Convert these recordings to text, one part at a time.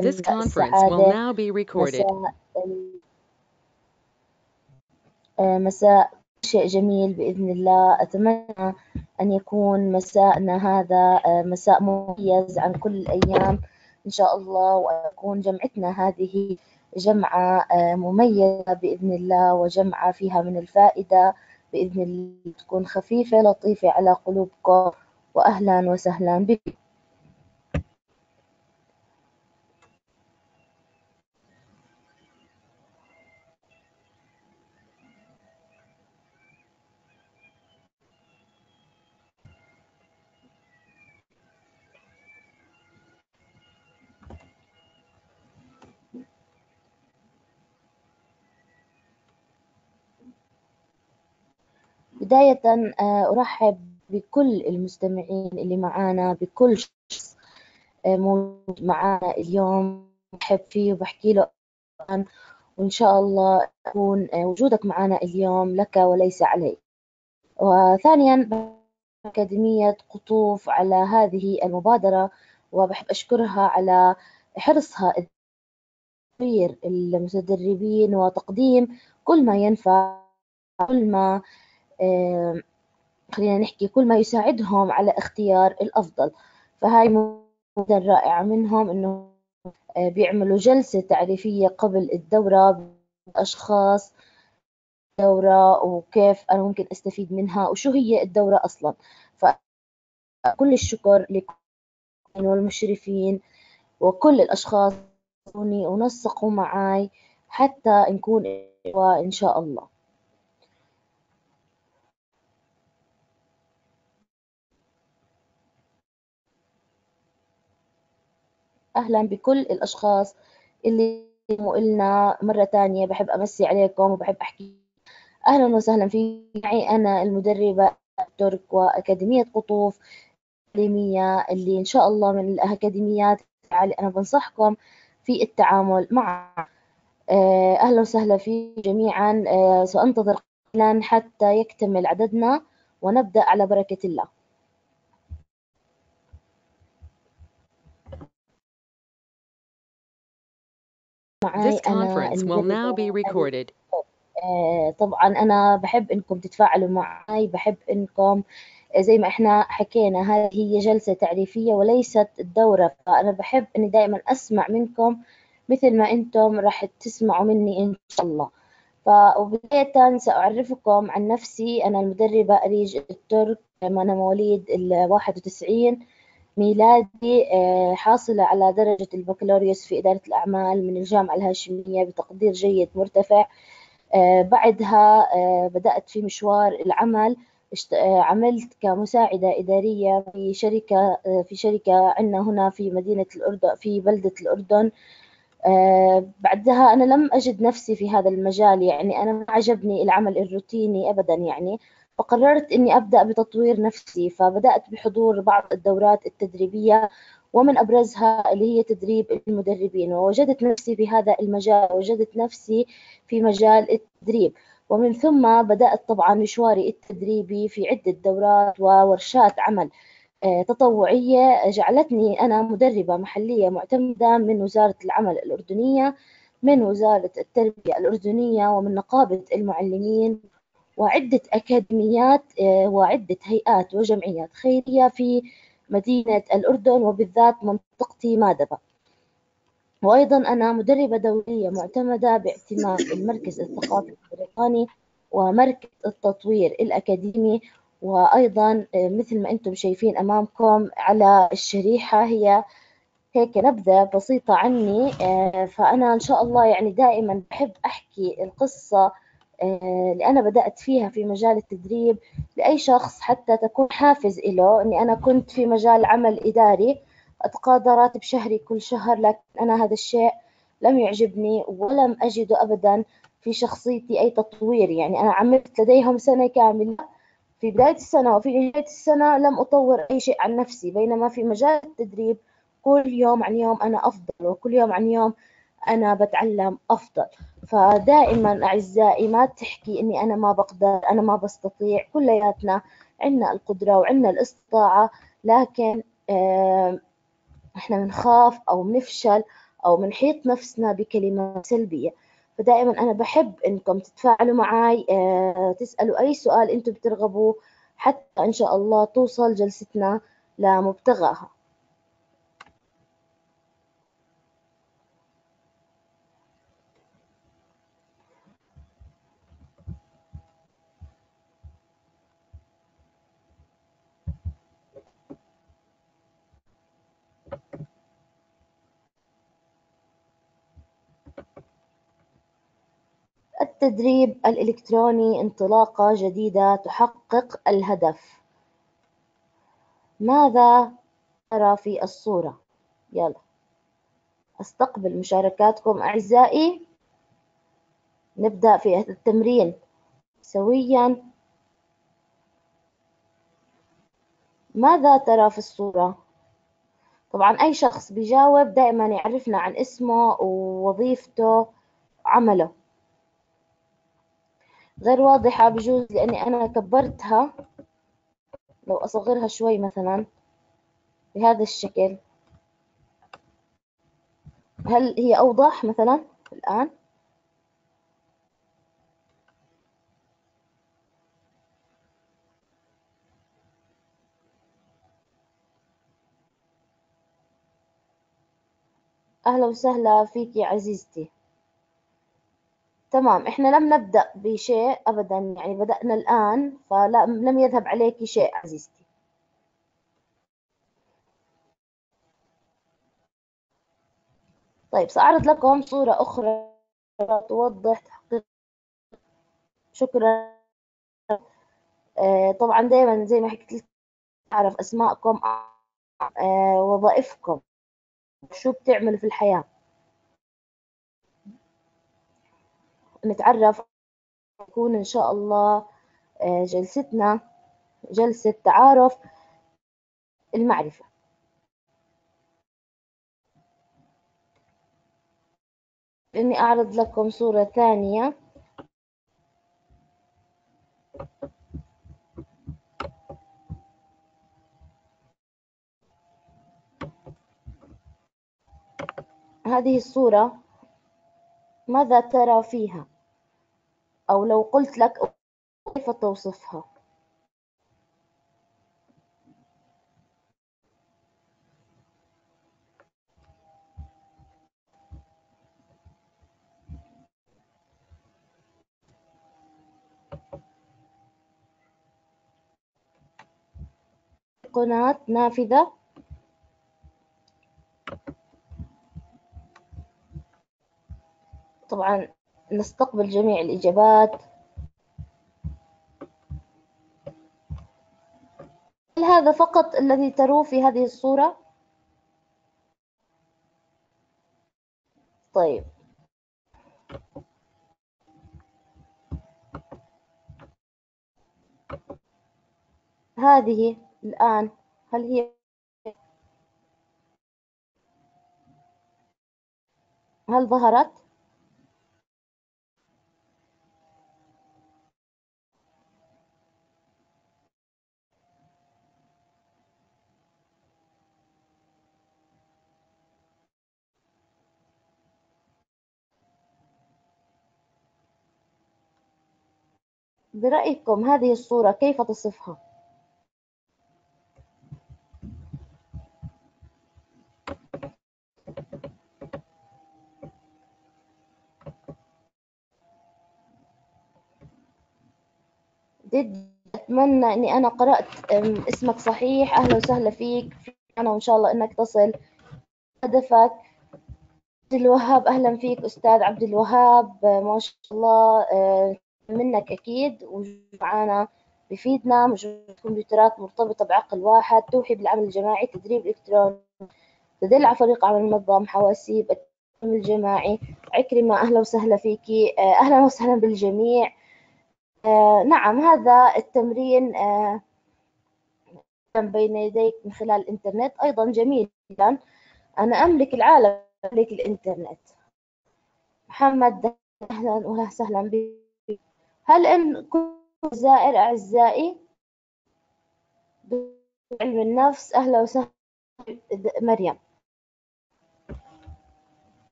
This conference will now be recorded. مساء مساء شيء جميل بإذن الله. أتمنى أن يكون مساءنا هذا آه، مساء مميز عن كل الأيام. إن شاء الله وأن تكون جمعتنا هذه جمعة آه، مميزة بإذن الله وجمعة فيها من الفائدة. بإذن الله تكون خفيفة لطيفة على قلوبكم. وأهلا وسهلا بكم. بداية آه، أرحب بكل المستمعين اللي معانا بكل شخص آه، موجود معانا اليوم. بحب فيه وبحكي له وإن شاء الله يكون آه، وجودك معنا اليوم لك وليس عليك. وثانيا أكاديمية قطوف على هذه المبادرة وبحب أشكرها على حرصها المتدربين وتقديم كل ما ينفع كل ما خلينا نحكي كل ما يساعدهم على اختيار الأفضل. فهاي جدا رائعة منهم إنه آه، بيعملوا جلسة تعريفية قبل الدورة بأشخاص دورة وكيف أنا ممكن أستفيد منها وشو هي الدورة أصلا. فكل الشكر لكل والمشرفين وكل الأشخاص ونسقوا معي حتى نكون إن شاء الله. أهلا بكل الأشخاص اللي إلنا مرة تانية. بحب أمسي عليكم وبحب أحكي. أهلا وسهلا في معي أنا المدربة ترك وأكاديمية قطوف الأكاديمية اللي إن شاء الله من الأكاديميات اللي أنا بنصحكم في التعامل مع آه، أهلا وسهلا في جميعا. آه، سأنتظر قليلا حتى يكتمل عددنا ونبدأ على بركة الله. معي This conference will now be recorded. آه، طبعا أنا بحب إنكم تتفاعلوا معي بحب إنكم زي ما إحنا حكينا هذه هي جلسة تعريفية وليست الدورة فأنا بحب إني دائما أسمع منكم مثل ما أنتم راح تسمعوا مني إن شاء الله فبداية سأعرفكم عن نفسي أنا المدربة أريج الترك أنا مواليد الواحد وتسعين ميلادي آه، حاصلة على درجة البكالوريوس في إدارة الأعمال من الجامعة الهاشمية بتقدير جيد مرتفع. آه، بعدها آه، بدأت في مشوار العمل. عملت كمساعدة إدارية في شركة في شركة عندنا هنا في مدينة الأردن في بلدة الأردن. بعدها أنا لم أجد نفسي في هذا المجال يعني أنا ما عجبني العمل الروتيني أبدا يعني فقررت إني أبدأ بتطوير نفسي فبدأت بحضور بعض الدورات التدريبية ومن أبرزها اللي هي تدريب المدربين ووجدت نفسي في هذا المجال وجدت نفسي في مجال التدريب. ومن ثم بدأت طبعا مشواري التدريبي في عدة دورات وورشات عمل آه، تطوعية جعلتني أنا مدربة محلية معتمدة من وزارة العمل الأردنية من وزارة التربية الأردنية ومن نقابة المعلمين وعدة أكاديميات آه، وعدة هيئات وجمعيات خيرية في مدينة الأردن وبالذات منطقتي مادبة. وأيضا أنا مدربة دولية معتمدة باعتماد المركز الثقافي البريطاني ومركز التطوير الأكاديمي. وأيضا آه، مثل ما أنتم شايفين أمامكم على الشريحة هي هيك نبذة بسيطة عني آه، فأنا إن شاء الله يعني دائما بحب أحكي القصة اللي أنا بدأت فيها في مجال التدريب لأي شخص حتى تكون حافز له إني أنا كنت في مجال عمل إداري أتقاضى راتب شهري كل شهر لكن أنا هذا الشيء لم يعجبني ولم أجده أبدا في شخصيتي أي تطوير. يعني أنا عملت لديهم سنة كاملة. في بداية السنة وفي نهاية السنة لم أطور أي شيء عن نفسي بينما في مجال التدريب كل يوم عن يوم أنا أفضل وكل يوم عن يوم أنا بتعلم أفضل. فدائما أعزائي ما تحكي إني أنا ما بقدر أنا ما بستطيع. كلياتنا عندنا القدرة وعندنا الاستطاعة لكن إحنا بنخاف أو بنفشل أو بنحيط نفسنا بكلمات سلبية. فدائما أنا بحب إنكم تتفاعلوا معي آه، تسألوا أي سؤال أنتم بترغبوا حتى إن شاء الله توصل جلستنا لمبتغاها. التدريب الإلكتروني انطلاقة جديدة تحقق الهدف. ماذا ترى في الصورة؟ يلا. أستقبل مشاركاتكم أعزائي. نبدأ في التمرين. سويا. ماذا ترى في الصورة؟ طبعا أي شخص بيجاوب دائما يعرفنا عن اسمه ووظيفته عمله. غير واضحة بجوز لأني أنا كبرتها لو أصغرها شوي مثلا بهذا الشكل. هل هي أوضح مثلا الآن؟ أهلا وسهلا فيك يا عزيزتي. تمام إحنا لم نبدأ بشيء أبدا يعني بدأنا الآن فلم يذهب عليك شيء عزيزتي. طيب سأعرض لكم صورة أخرى. توضح تحقيق. شكرا. آه طبعا دائما زي ما حكيت لك أعرف أسماءكم آه وظائفكم. شو بتعملوا في الحياة؟ نتعرف تكون إن شاء الله آه، جلستنا جلسة تعارف المعرفة. إني أعرض لكم صورة ثانية. هذه الصورة ماذا ترى فيها؟ أو لو قلت لك كيف توصفها؟ قناة نافذة طبعا نستقبل جميع الإجابات هل هذا فقط الذي تروه في هذه الصورة؟ طيب هذه الآن هل هي هل ظهرت؟ برأيكم هذه الصورة كيف تصفها؟ جد أتمنى إني أنا قرأت اسمك صحيح. أهلا وسهلا فيك. أنا وإن شاء الله إنك تصل. هدفك عبد الوهاب. أهلا فيك أستاذ عبد الوهاب. ما شاء الله. آه، منك أكيد ومعانا بفيدنا مجموعة كمبيوترات مرتبطة بعقل واحد توحي بالعمل الجماعي تدريب إلكتروني. تدل على فريق عمل منظم حواسيب التعلم الجماعي. عكرمة أهلا وسهلا فيكي آه، أهلا وسهلا بالجميع. آه، نعم هذا التمرين آه، بين يديك من خلال الإنترنت. أيضا جميل جدا أنا أملك العالم أملك الإنترنت. محمد أهلا وسهلا بك. هل إن كنت زائر أعزائي علم النفس؟ أهلا وسهلا. مريم.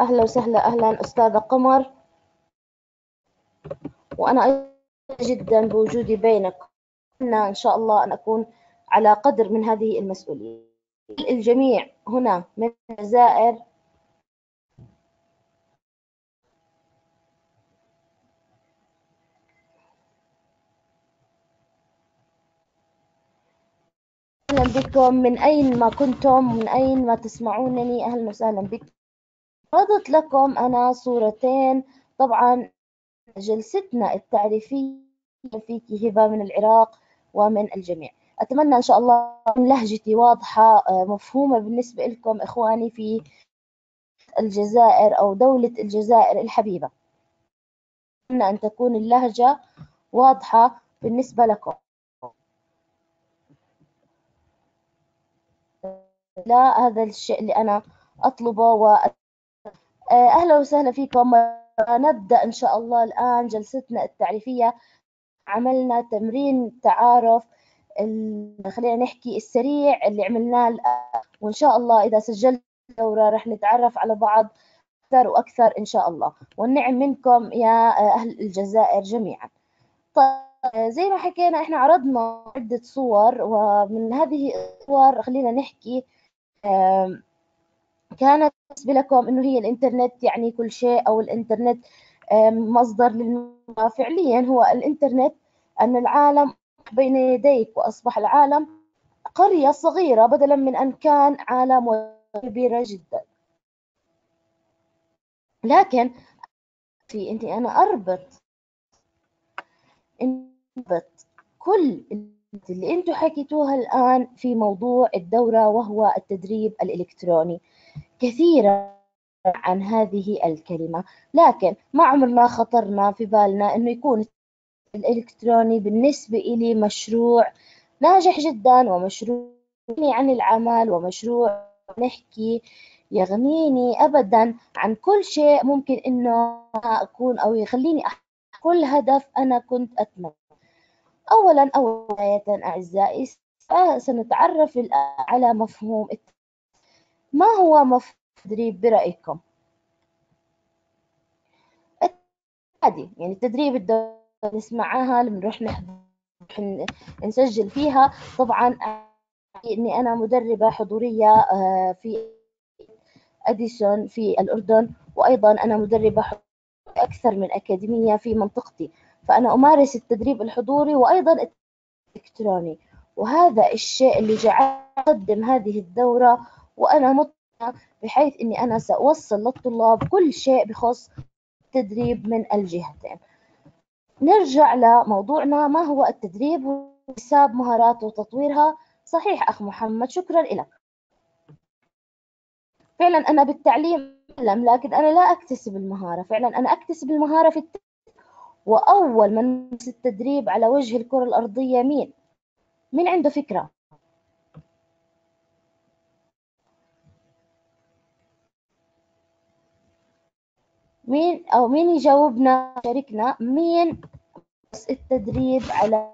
أهلا وسهلا. أهلا أستاذة قمر. وأنا أيضا جدا بوجودي بينك. إن شاء الله أن أكون على قدر من هذه المسؤولية. الجميع هنا من الجزائر بكم. من أين ما كنتم؟ من أين ما تسمعونني؟ أهلا وسهلا بكم. عرضت لكم أنا صورتين. طبعا جلستنا التعريفية فيك هبة من العراق ومن الجميع. أتمنى إن شاء الله لهجتي واضحة آه، مفهومة بالنسبة لكم إخواني في الجزائر أو دولة الجزائر الحبيبة. أتمنى أن تكون اللهجة واضحة بالنسبة لكم. لا هذا الشيء اللي أنا أطلبه و آه، أهلا وسهلا فيكم. نبدأ إن شاء الله الآن جلستنا التعريفية. عملنا تمرين تعارف خلينا نحكي السريع اللي عملناه وإن شاء الله إذا سجلت دورة رح نتعرف على بعض أكثر وأكثر إن شاء الله. والنعم منكم يا أهل الجزائر جميعا. طيب زي ما حكينا إحنا عرضنا عدة صور ومن هذه الصور خلينا نحكي كانت بالنسبة لكم إنه هي الإنترنت يعني كل شيء أو الإنترنت مصدر للمعلومة فعليا هو الإنترنت أن العالم بين يديك وأصبح العالم قرية صغيرة بدلا من أن كان عالم كبيرة جدا. لكن في أنت أنا أربط أربط كل اللي أنتم حكيتوها الآن في موضوع الدورة وهو التدريب الإلكتروني. كثيرا عن هذه الكلمة لكن ما عمرنا خطرنا في بالنا أنه يكون الإلكتروني بالنسبة إلي مشروع ناجح جدا ومشروع عن العمل ومشروع نحكي يغنيني أبدا عن كل شيء ممكن إنه أكون أو يخليني كل هدف أنا كنت أتمنى. أولا أولا أعزائي سنتعرف على مفهوم ما هو مفهوم التدريب برأيكم؟ عادي يعني التدريب نسمعها لما نروح نسجل فيها طبعا إني أنا مدربة حضورية آه، في أديسون في الأردن وأيضا أنا مدربة أكثر من أكاديمية في منطقتي فأنا أمارس التدريب الحضوري وأيضا الإلكتروني. وهذا الشيء اللي جعل أقدم هذه الدورة وأنا مطمئنة بحيث إني أنا سأوصل للطلاب كل شيء بخص التدريب من الجهتين. نرجع لموضوعنا ما هو التدريب وحساب مهارات وتطويرها؟ صحيح أخ محمد شكرا لك. فعلا أنا بالتعليم لكن أنا لا أكتسب المهارة. فعلا أنا أكتسب المهارة في التدريب. وأول من التدريب على وجه الكرة الأرضية مين؟ مين عنده فكرة؟ مين أو مين يجاوبنا شاركنا مين التدريب على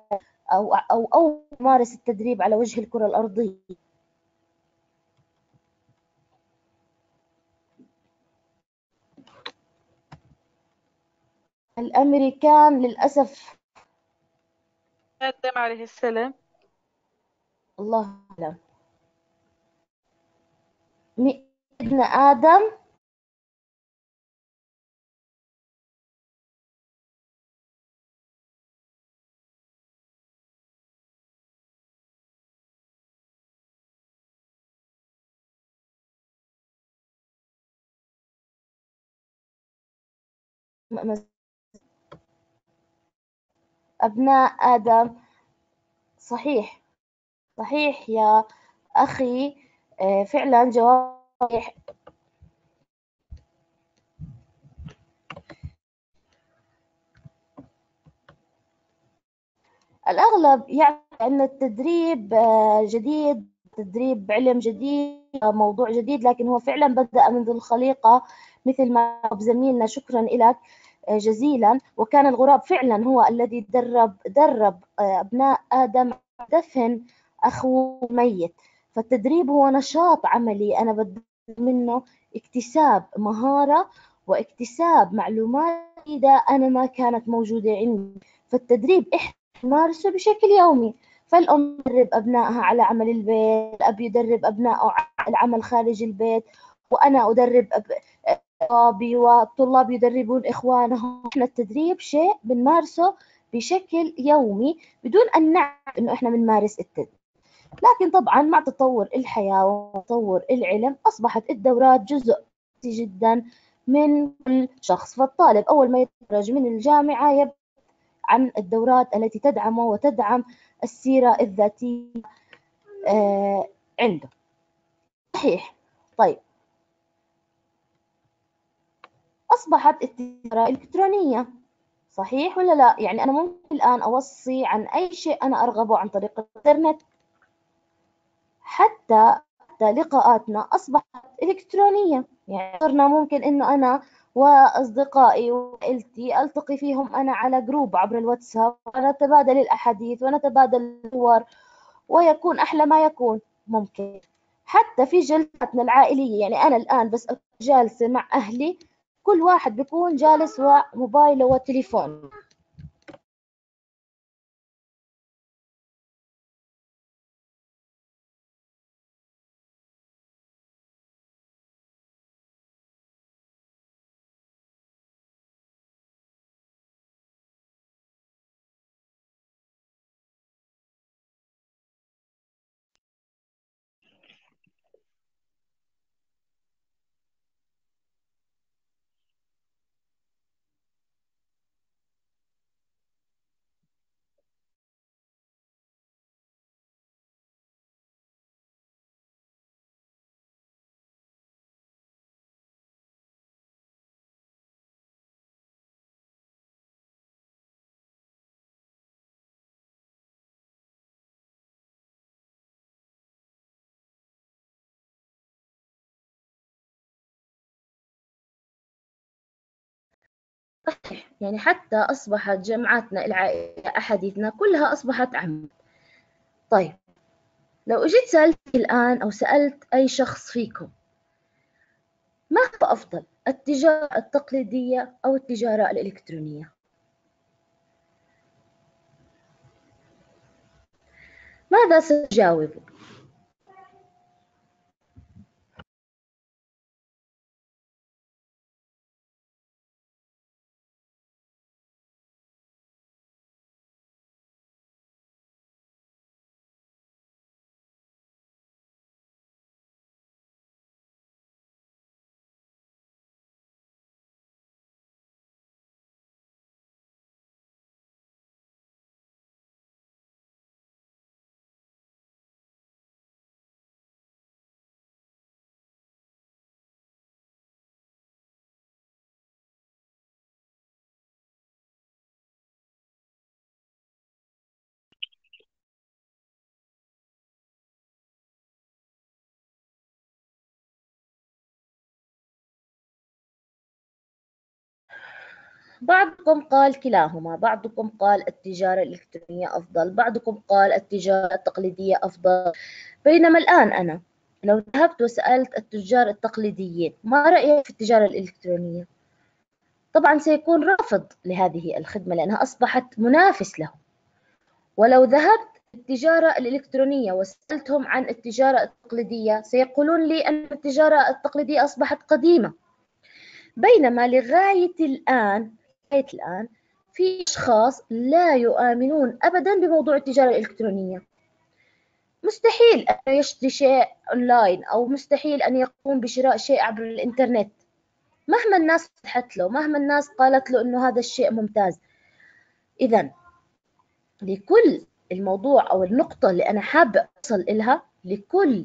أو أو أو مارس التدريب على وجه الكرة الأرضية الأمريكان للأسف. آدم عليه السلام. الله أعلم. ابن آدم. أبناء آدم. صحيح. صحيح يا أخي. آه، فعلا جواب صحيح. الأغلب يعني أن التدريب آه، جديد تدريب علم جديد موضوع جديد لكن هو فعلا بدأ منذ الخليقة مثل ما زميلنا شكرا لك. آه، جزيلا. وكان الغراب فعلا هو الذي درب درب آه، أبناء آدم دفن أخوه ميت. فالتدريب هو نشاط عملي. أنا بدي منه اكتساب مهارة واكتساب معلومات جديدة أنا ما كانت موجودة عندي. فالتدريب إحنا نمارسه بشكل يومي. فالأم تدرب أبنائها على عمل البيت الأب يدرب أبنائه على العمل خارج البيت وأنا أدرب طلابي والطلاب يدربون إخوانهم. إحنا التدريب شيء بنمارسه بشكل يومي بدون أن نعرف إنه إحنا بنمارس التدريب. لكن طبعا مع تطور الحياة وتطور العلم أصبحت الدورات جزء جدا من كل شخص. فالطالب أول ما يتخرج من الجامعة يبحث عن الدورات التي تدعمه وتدعم السيرة الذاتية آه، عنده. صحيح. طيب أصبحت التجارة إلكترونية. صحيح ولا لا؟ يعني أنا ممكن الآن أوصي عن أي شيء أنا أرغبه عن طريق الإنترنت. حتى لقاءاتنا أصبحت إلكترونية. يعني صرنا ممكن إنه أنا وأصدقائي وعائلتي ألتقي فيهم أنا على جروب عبر الواتساب ونتبادل الأحاديث ونتبادل الصور ويكون أحلى ما يكون. ممكن. حتى في جلساتنا العائلية يعني أنا الآن بس جالسة مع أهلي كل واحد بيكون جالس وموبايله وتليفون يعني حتى أصبحت جمعاتنا العائلية أحاديثنا كلها أصبحت عامة طيب لو أجيت سألت الآن أو سألت أي شخص فيكم ما هو أفضل التجارة التقليدية أو التجارة الإلكترونية؟ ماذا ستجاوبوا بعضكم قال كلاهما بعضكم قال التجارة الإلكترونية أفضل بعضكم قال التجارة التقليدية أفضل. بينما الآن أنا لو ذهبت وسألت التجار التقليديين ما رأيك في التجارة الإلكترونية؟ طبعا سيكون رافض لهذه الخدمة لأنها أصبحت منافس له. ولو ذهبت التجارة الإلكترونية وسألتهم عن التجارة التقليدية سيقولون لي أن التجارة التقليدية أصبحت قديمة. بينما لغاية الآن الآن في أشخاص لا يؤمنون أبدا بموضوع التجارة الإلكترونية. مستحيل أن يشتري شيء أونلاين أو مستحيل أن يقوم بشراء شيء عبر الإنترنت. مهما الناس فتحت له مهما الناس قالت له أنه هذا الشيء ممتاز. إذا لكل الموضوع أو النقطة اللي أنا حابة أصل إلها لكل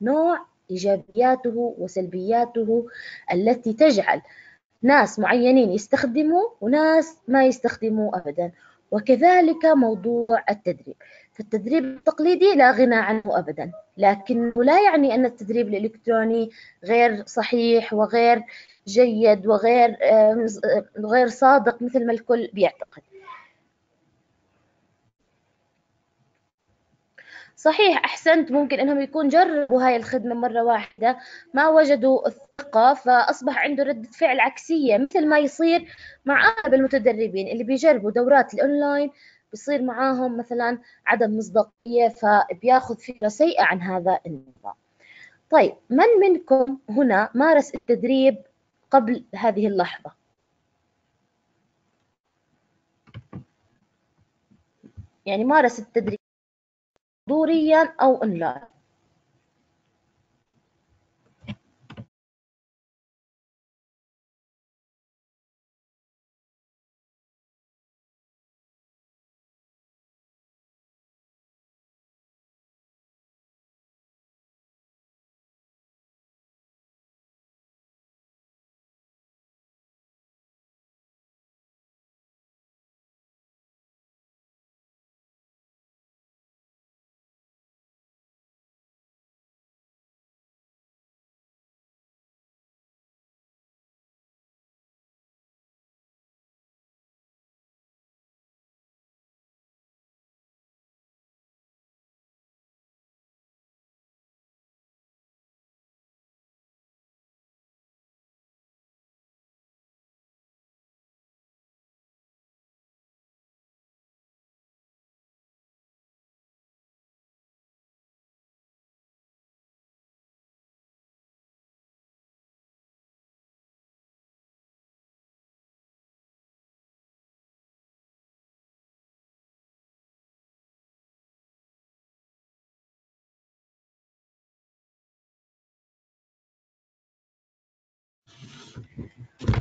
نوع إيجابياته وسلبياته التي تجعل ناس معينين يستخدموا وناس ما يستخدموا أبدا. وكذلك موضوع التدريب. فالتدريب التقليدي لا غنى عنه أبدا. لكنه لا يعني أن التدريب الإلكتروني غير صحيح وغير جيد وغير غير صادق مثل ما الكل بيعتقد. صحيح أحسنت. ممكن إنهم يكون جربوا هاي الخدمة مرة واحدة ما وجدوا الثقة فأصبح عنده ردة فعل عكسية مثل ما يصير مع أغلب المتدربين اللي بيجربوا دورات الأونلاين بصير معاهم مثلا عدم مصداقية فبياخذ فكرة سيئة عن هذا النظام. طيب من منكم هنا مارس التدريب قبل هذه اللحظة؟ يعني مارس التدريب حضوريا أو أونلاين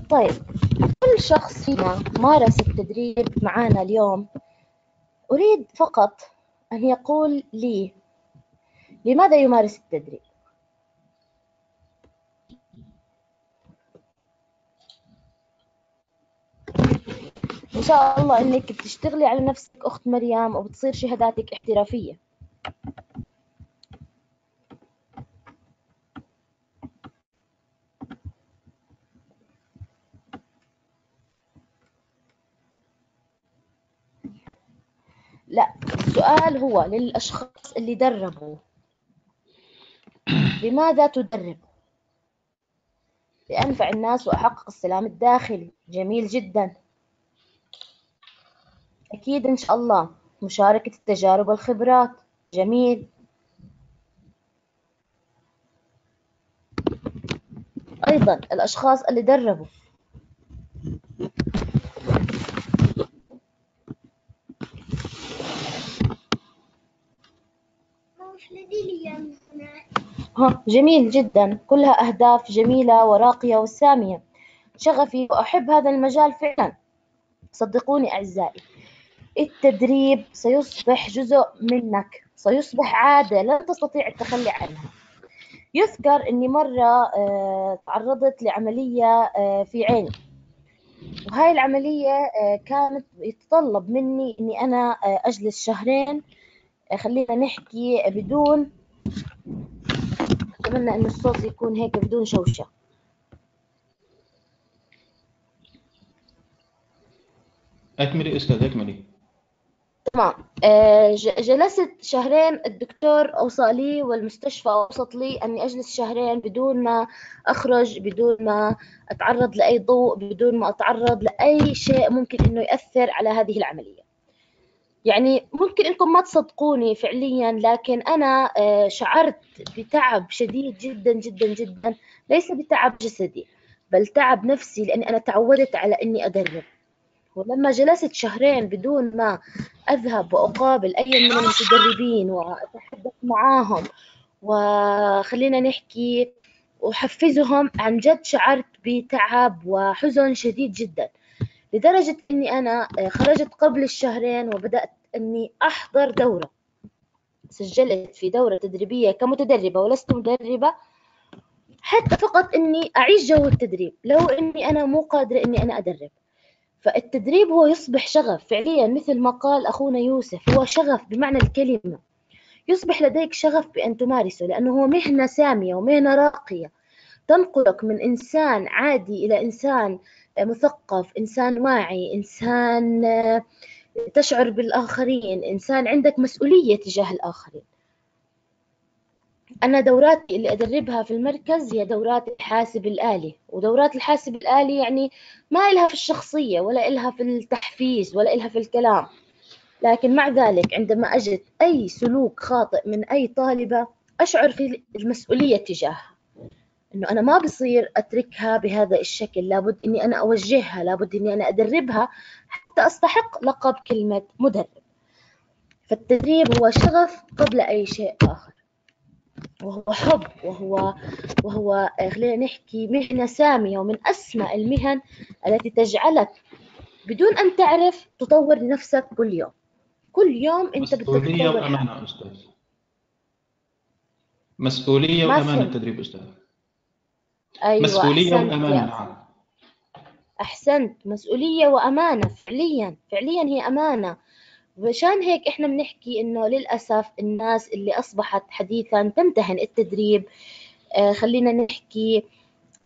طيب كل شخص فينا مارس التدريب معنا اليوم أريد فقط أن يقول لي لماذا يمارس التدريب؟ إن شاء الله إنك بتشتغلي على نفسك أخت مريم وبتصير شهاداتك احترافية لا السؤال هو للأشخاص اللي دربوا. لماذا تدرب؟ لأنفع الناس وأحقق السلام الداخلي. جميل جدا. أكيد إن شاء الله. مشاركة التجارب والخبرات. جميل. أيضا الأشخاص اللي دربوا. جميل جدا. كلها أهداف جميلة وراقية وسامية. شغفي وأحب هذا المجال فعلا. صدقوني أعزائي التدريب سيصبح جزء منك. سيصبح عادة لن تستطيع التخلي عنها. يذكر أني مرة آه، تعرضت لعملية آه، في عيني. وهاي العملية آه، كانت يتطلب مني أني أنا أجلس شهرين. خلينا نحكي بدون أتمنى أن الصوت يكون هيك بدون شوشة. أكملي أستاذ أكملي. تمام. آه، جلست شهرين الدكتور أوصى لي والمستشفى أوصت لي أني أجلس شهرين بدون ما أخرج بدون ما أتعرض لأي ضوء بدون ما أتعرض لأي شيء ممكن أنه يأثر على هذه العملية. يعني ممكن انكم ما تصدقوني فعليا لكن أنا آه، شعرت بتعب شديد جدا جدا جدا. ليس بتعب جسدي بل تعب نفسي لأني أنا تعودت على أني أدرب. ولما جلست شهرين بدون ما أذهب وأقابل أي من المتدربين وأتحدث معاهم وخلينا نحكي وحفزهم عن جد شعرت بتعب وحزن شديد جدا. لدرجة أني أنا آه، خرجت قبل الشهرين وبدأت أني أحضر دورة. سجلت في دورة تدريبية كمتدربة ولست مدربة حتى فقط أني أعيش جو التدريب. لو أني أنا مو قادرة أني أنا أدرب. فالتدريب هو يصبح شغف. فعليا مثل ما قال أخونا يوسف هو شغف بمعنى الكلمة. يصبح لديك شغف بأن تمارسه لأنه هو مهنة سامية ومهنة راقية. تنقلك من إنسان عادي إلى إنسان مثقف إنسان واعي إنسان تشعر بالآخرين إنسان عندك مسؤولية تجاه الآخرين. أنا دوراتي اللي أدربها في المركز هي دورات الحاسب الآلي ودورات الحاسب الآلي يعني ما إلها في الشخصية ولا إلها في التحفيز ولا إلها في الكلام. لكن مع ذلك عندما أجد أي سلوك خاطئ من أي طالبة أشعر في المسؤولية تجاهها. إنه أنا ما بصير أتركها بهذا الشكل لابد إني أنا أوجهها لابد إني أنا أدربها حتى أستحق لقب كلمة مدرب. فالتدريب هو شغف قبل أي شيء آخر. وهو حب وهو وهو خلينا نحكي مهنة سامية ومن أسمى المهن التي تجعلك بدون أن تعرف تطور لنفسك كل يوم. كل يوم أنت بدك مسؤولية تطور وأمانة أستاذ. مسؤولية ما وأمانة فهمت. التدريب أستاذ. أيوة مسؤولية أحسنت وأمانة. نعم أحسنت. مسؤولية وأمانة فعليا فعليا هي أمانة. وعشان هيك إحنا بنحكي إنه للأسف الناس اللي أصبحت حديثا تمتهن التدريب آه خلينا نحكي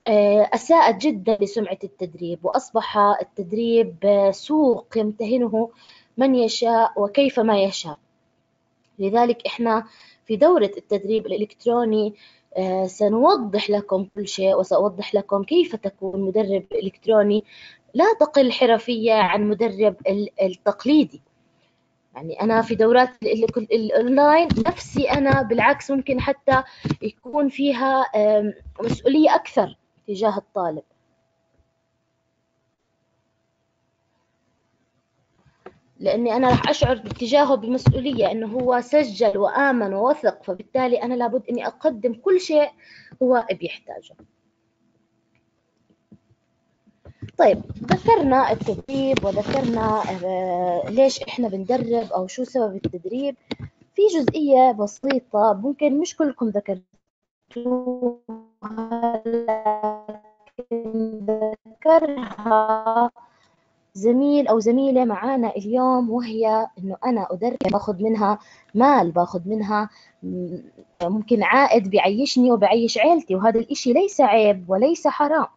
آه أساءت جدا لسمعة التدريب وأصبح التدريب آه سوق يمتهنه من يشاء وكيف ما يشاء. لذلك إحنا في دورة التدريب الإلكتروني آه، سنوضح لكم كل شيء وسأوضح لكم كيف تكون مدرب إلكتروني لا تقل حرفية عن مدرب ال- التقليدي. يعني أنا في دورات ال- ال- الأونلاين نفسي أنا بالعكس ممكن حتى يكون فيها مسؤولية أكثر تجاه الطالب. لأني أنا راح أشعر تجاهه بمسؤولية إنه هو سجل وآمن ووثق فبالتالي أنا لابد إني أقدم كل شيء هو بيحتاجه. طيب ذكرنا التدريب وذكرنا آه، ليش إحنا بندرب أو شو سبب التدريب. في جزئية بسيطة ممكن مش كلكم ذكرتوها لكن ذكرها زميل أو زميلة معانا اليوم وهي إنه أنا أدرب باخذ منها مال باخذ منها ممكن عائد بيعيشني وبيعيش عيلتي وهذا الإشي ليس عيب وليس حرام.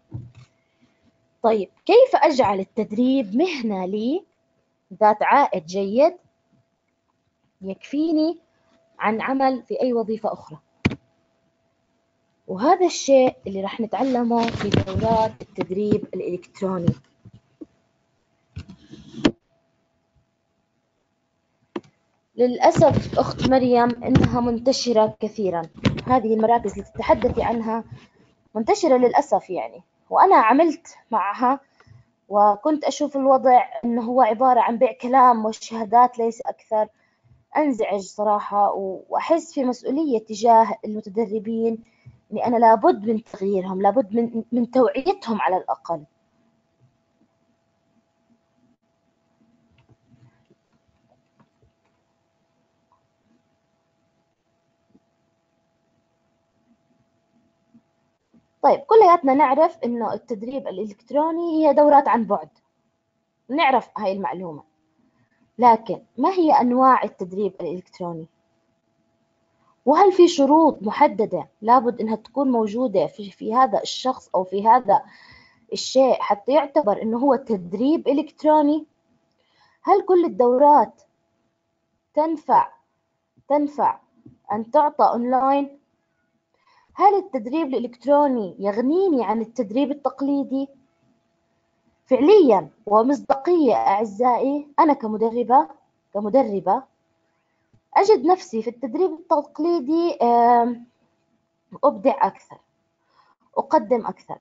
طيب كيف أجعل التدريب مهنة لي ذات عائد جيد يكفيني عن عمل في أي وظيفة أخرى؟ وهذا الشيء اللي راح نتعلمه في دورات التدريب الإلكتروني. للأسف أخت مريم إنها منتشرة كثيرا. هذه المراكز اللي تتحدثي عنها منتشرة للأسف يعني. وأنا عملت معها وكنت أشوف الوضع إنه هو عبارة عن بيع كلام والشهادات ليس أكثر. أنزعج صراحة وأحس في مسؤولية تجاه المتدربين إني أنا لابد من تغييرهم لابد من من توعيتهم على الأقل. طيب كلياتنا نعرف إنه التدريب الإلكتروني هي دورات عن بعد نعرف هاي المعلومة لكن ما هي أنواع التدريب الإلكتروني؟ وهل في شروط محددة لابد إنها تكون موجودة في, في هذا الشخص أو في هذا الشيء حتى يعتبر إنه هو تدريب إلكتروني؟ هل كل الدورات تنفع تنفع أن تعطى أونلاين؟ هل التدريب الإلكتروني يغنيني عن التدريب التقليدي؟ فعليا ومصداقية أعزائي أنا كمدربة كمدربة أجد نفسي في التدريب التقليدي أبدع أكثر أقدم أكثر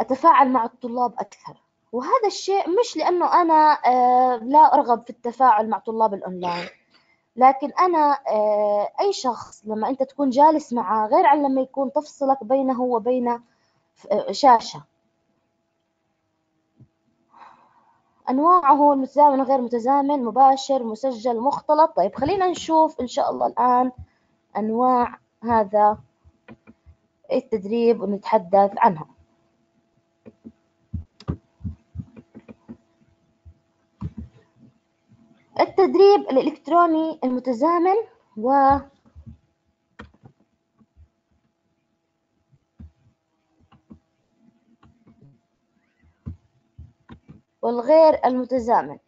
أتفاعل مع الطلاب أكثر وهذا الشيء مش لأنه أنا آه، لا أرغب في التفاعل مع طلاب الأونلاين لكن أنا آه، أي شخص لما أنت تكون جالس معه غير عن لما يكون تفصلك بينه وبين آه، شاشة. أنواعه المتزامن وغير متزامن مباشر مسجل مختلط. طيب خلينا نشوف إن شاء الله الآن أنواع هذا التدريب ونتحدث عنها. التدريب الإلكتروني المتزامن و والغير المتزامن.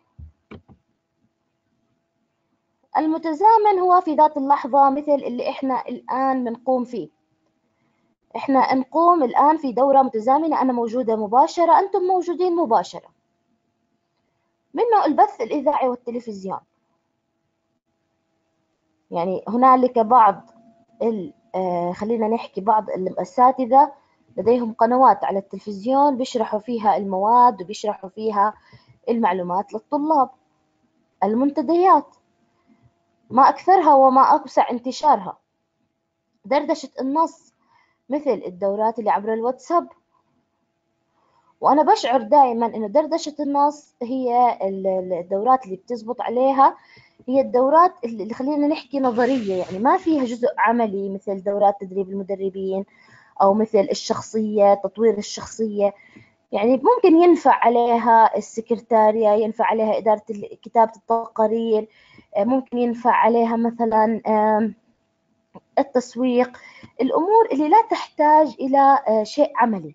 المتزامن هو في ذات اللحظة مثل اللي إحنا الآن بنقوم فيه. إحنا نقوم الآن في دورة متزامنة أنا موجودة مباشرة أنتم موجودين مباشرة. منه البث الإذاعي والتلفزيون. يعني هنالك بعض آه، خلينا نحكي بعض الأساتذة لديهم قنوات على التلفزيون بيشرحوا فيها المواد وبيشرحوا فيها المعلومات للطلاب المنتديات. ما أكثرها وما أوسع انتشارها. دردشة النص مثل الدورات اللي عبر الواتساب وأنا بشعر دائما إنه دردشة النص هي الدورات اللي بتزبط عليها. هي الدورات اللي خلينا نحكي نظرية يعني ما فيها جزء عملي مثل دورات تدريب المدربين أو مثل الشخصية تطوير الشخصية. يعني ممكن ينفع عليها السكرتارية ينفع عليها إدارة كتابة التقارير ممكن ينفع عليها مثلا التسويق. الأمور اللي لا تحتاج إلى آه، شيء عملي.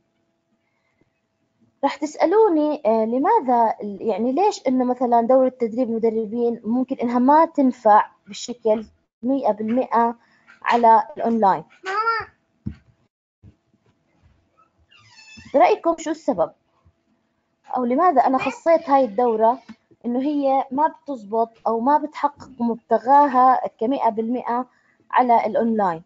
راح تسألوني آه، لماذا يعني ليش إنه مثلا دورة تدريب مدربين ممكن إنها ما تنفع بالشكل مئة بالمئة على الأونلاين؟ برأيكم شو السبب؟ أو لماذا أنا خصيت هاي الدورة إنه هي ما بتزبط أو ما بتحقق مبتغاها كمئة بالمئة على الأونلاين؟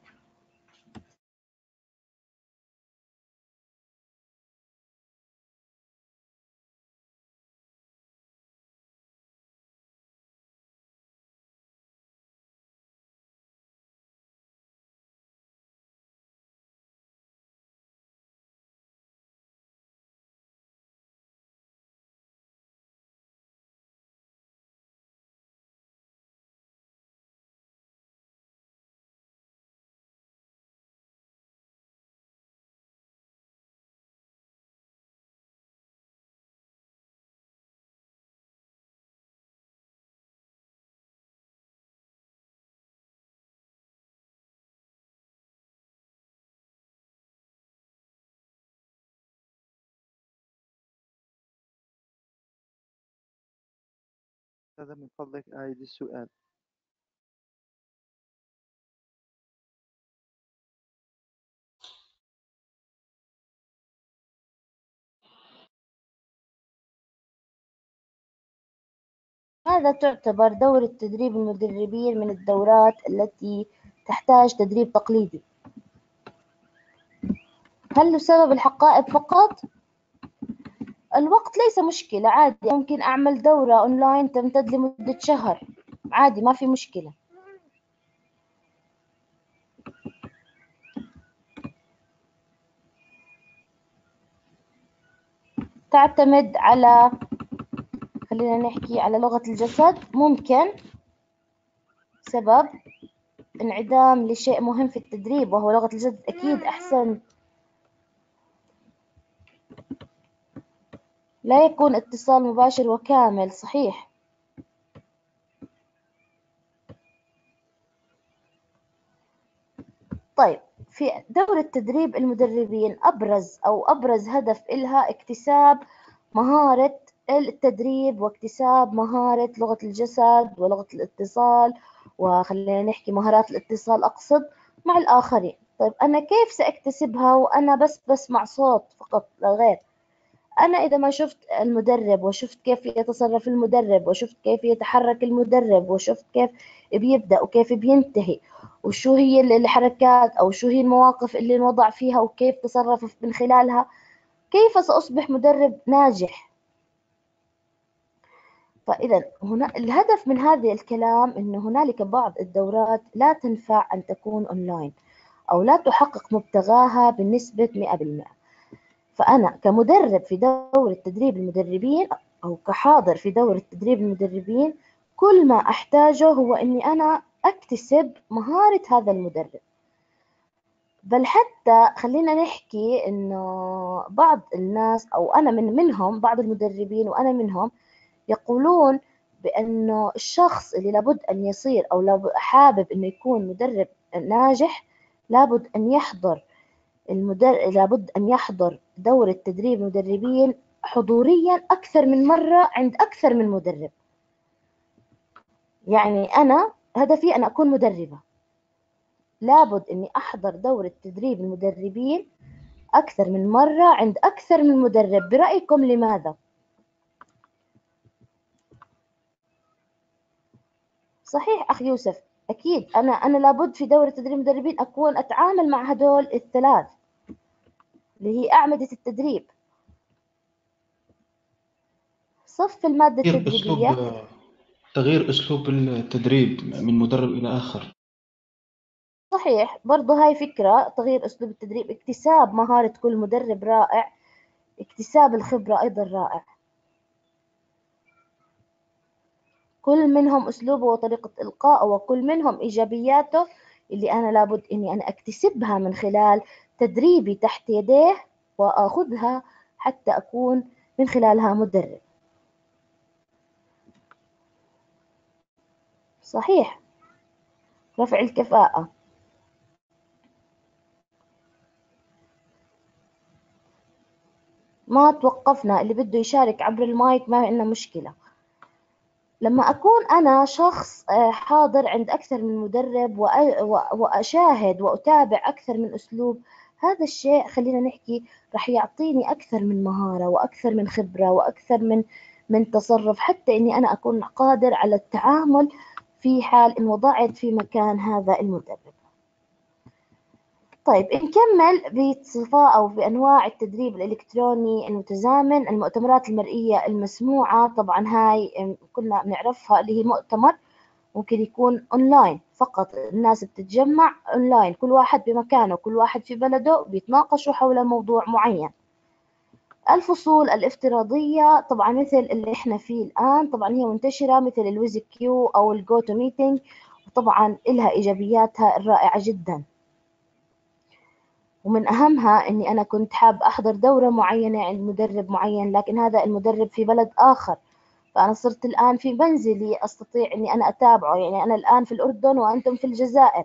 هذا من فضلك أعيد السؤال هذا تعتبر دورة تدريب المدربين من الدورات التي تحتاج تدريب تقليدي هل لسبب الحقائب فقط؟ الوقت ليس مشكلة عادي. ممكن أعمل دورة أونلاين تمتد لمدة شهر. عادي ما في مشكلة. تعتمد على خلينا نحكي على لغة الجسد. ممكن. سبب. انعدام لشيء مهم في التدريب وهو لغة الجسد. أكيد أحسن لا يكون اتصال مباشر وكامل صحيح. طيب في دورة تدريب المدربين أبرز أو أبرز هدف إلها اكتساب مهارة التدريب واكتساب مهارة لغة الجسد ولغة الاتصال وخلينا نحكي مهارات الاتصال أقصد مع الآخرين. طيب أنا كيف سأكتسبها وأنا بس بسمع صوت فقط لا غير؟ أنا إذا ما شفت المدرب وشفت كيف يتصرف المدرب وشفت كيف يتحرك المدرب وشفت كيف بيبدأ وكيف بينتهي وشو هي الحركات أو شو هي المواقف اللي انوضع فيها وكيف تصرف من خلالها كيف سأصبح مدرب ناجح؟ فإذا هنا الهدف من هذا الكلام أنه هنالك بعض الدورات لا تنفع أن تكون أونلاين أو لا تحقق مبتغاها بنسبة 100% فأنا كمدرب في دورة تدريب المدربين أو كحاضر في دورة تدريب المدربين كل ما أحتاجه هو أني أنا أكتسب مهارة هذا المدرب. بل حتى خلينا نحكي إنه بعض الناس أو أنا من منهم بعض المدربين وأنا منهم يقولون بأنه الشخص اللي لابد أن يصير أو حابب إنه يكون مدرب ناجح لابد أن يحضر المدرب لابد أن يحضر دورة تدريب مدربين حضوريا أكثر من مرة عند أكثر من مدرب. يعني أنا هدفي أن أكون مدربة. لابد أني أحضر دورة تدريب المدربين أكثر من مرة عند أكثر من مدرب. برأيكم لماذا؟ صحيح أخ يوسف أكيد أنا أنا لابد في دورة تدريب المدربين أكون أتعامل مع هدول الثلاث. اللي هي أعمدة التدريب. صف المادة التدريبية. تغيير أسلوب التدريب من مدرب إلى آخر. صحيح برضو هاي فكرة تغيير أسلوب التدريب اكتساب مهارة كل مدرب رائع اكتساب الخبرة أيضا رائع. كل منهم أسلوبه وطريقة إلقائه وكل منهم إيجابياته اللي أنا لابد إني أنا أكتسبها من خلال تدريبي تحت يديه وأخذها حتى أكون من خلالها مدرب. صحيح. رفع الكفاءة. ما توقفنا اللي بده يشارك عبر المايك ما عندنا مشكلة. لما أكون أنا شخص آه، حاضر عند أكثر من مدرب وأشاهد وأتابع أكثر من أسلوب هذا الشيء خلينا نحكي راح يعطيني أكثر من مهارة وأكثر من خبرة وأكثر من من تصرف حتى إني أنا أكون قادر على التعامل في حال إن وضعت في مكان هذا المدرب. طيب نكمل بصفاء أو بأنواع التدريب الإلكتروني المتزامن المؤتمرات المرئية المسموعة. طبعا هاي كنا بنعرفها اللي هي مؤتمر ممكن يكون أونلاين. فقط الناس بتتجمع أونلاين كل واحد بمكانه كل واحد في بلده بيتناقشوا حول موضوع معين. الفصول الافتراضية طبعا مثل اللي إحنا فيه الآن طبعا هي منتشرة مثل ال WizIQ أو ال GoToMeeting وطبعا إلها إيجابياتها الرائعة جدا. ومن أهمها أني أنا كنت حاب أحضر دورة معينة عند مدرب معين لكن هذا المدرب في بلد آخر. فأنا صرت الآن في منزلي أستطيع أني أنا أتابعه. يعني أنا الآن في الأردن وأنتم في الجزائر.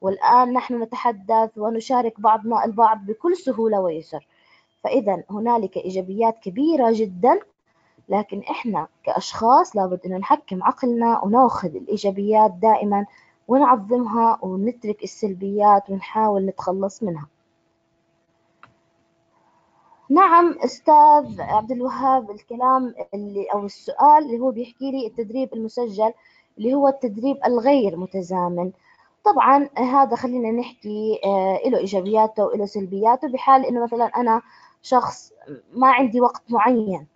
والآن نحن نتحدث ونشارك بعضنا البعض بكل سهولة ويسر. فإذا هنالك إيجابيات كبيرة جدا لكن إحنا كأشخاص لابد أن نحكم عقلنا ونأخذ الإيجابيات دائما ونعظمها ونترك السلبيات ونحاول نتخلص منها. نعم أستاذ عبد الوهاب الكلام اللي أو السؤال اللي هو بيحكي لي التدريب المسجل اللي هو التدريب الغير متزامن. طبعا هذا خلينا نحكي آه له إيجابياته وله سلبياته بحال إنه مثلا أنا شخص ما عندي وقت معين.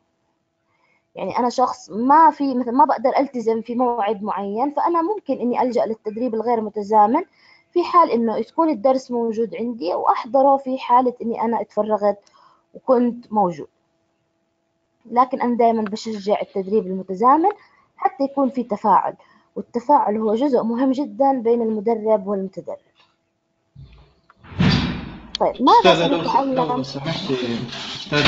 يعني أنا شخص ما في مثلا ما بقدر ألتزم في موعد معين فأنا ممكن إني ألجأ للتدريب الغير متزامن في حال إنه يكون الدرس موجود عندي وأحضره في حالة إني أنا اتفرغت وكنت موجود. لكن أنا دائما بشجع التدريب المتزامن حتى يكون في تفاعل والتفاعل هو جزء مهم جدا بين المدرب والمتدرب. طيب ماذا لو سمحت أستاذ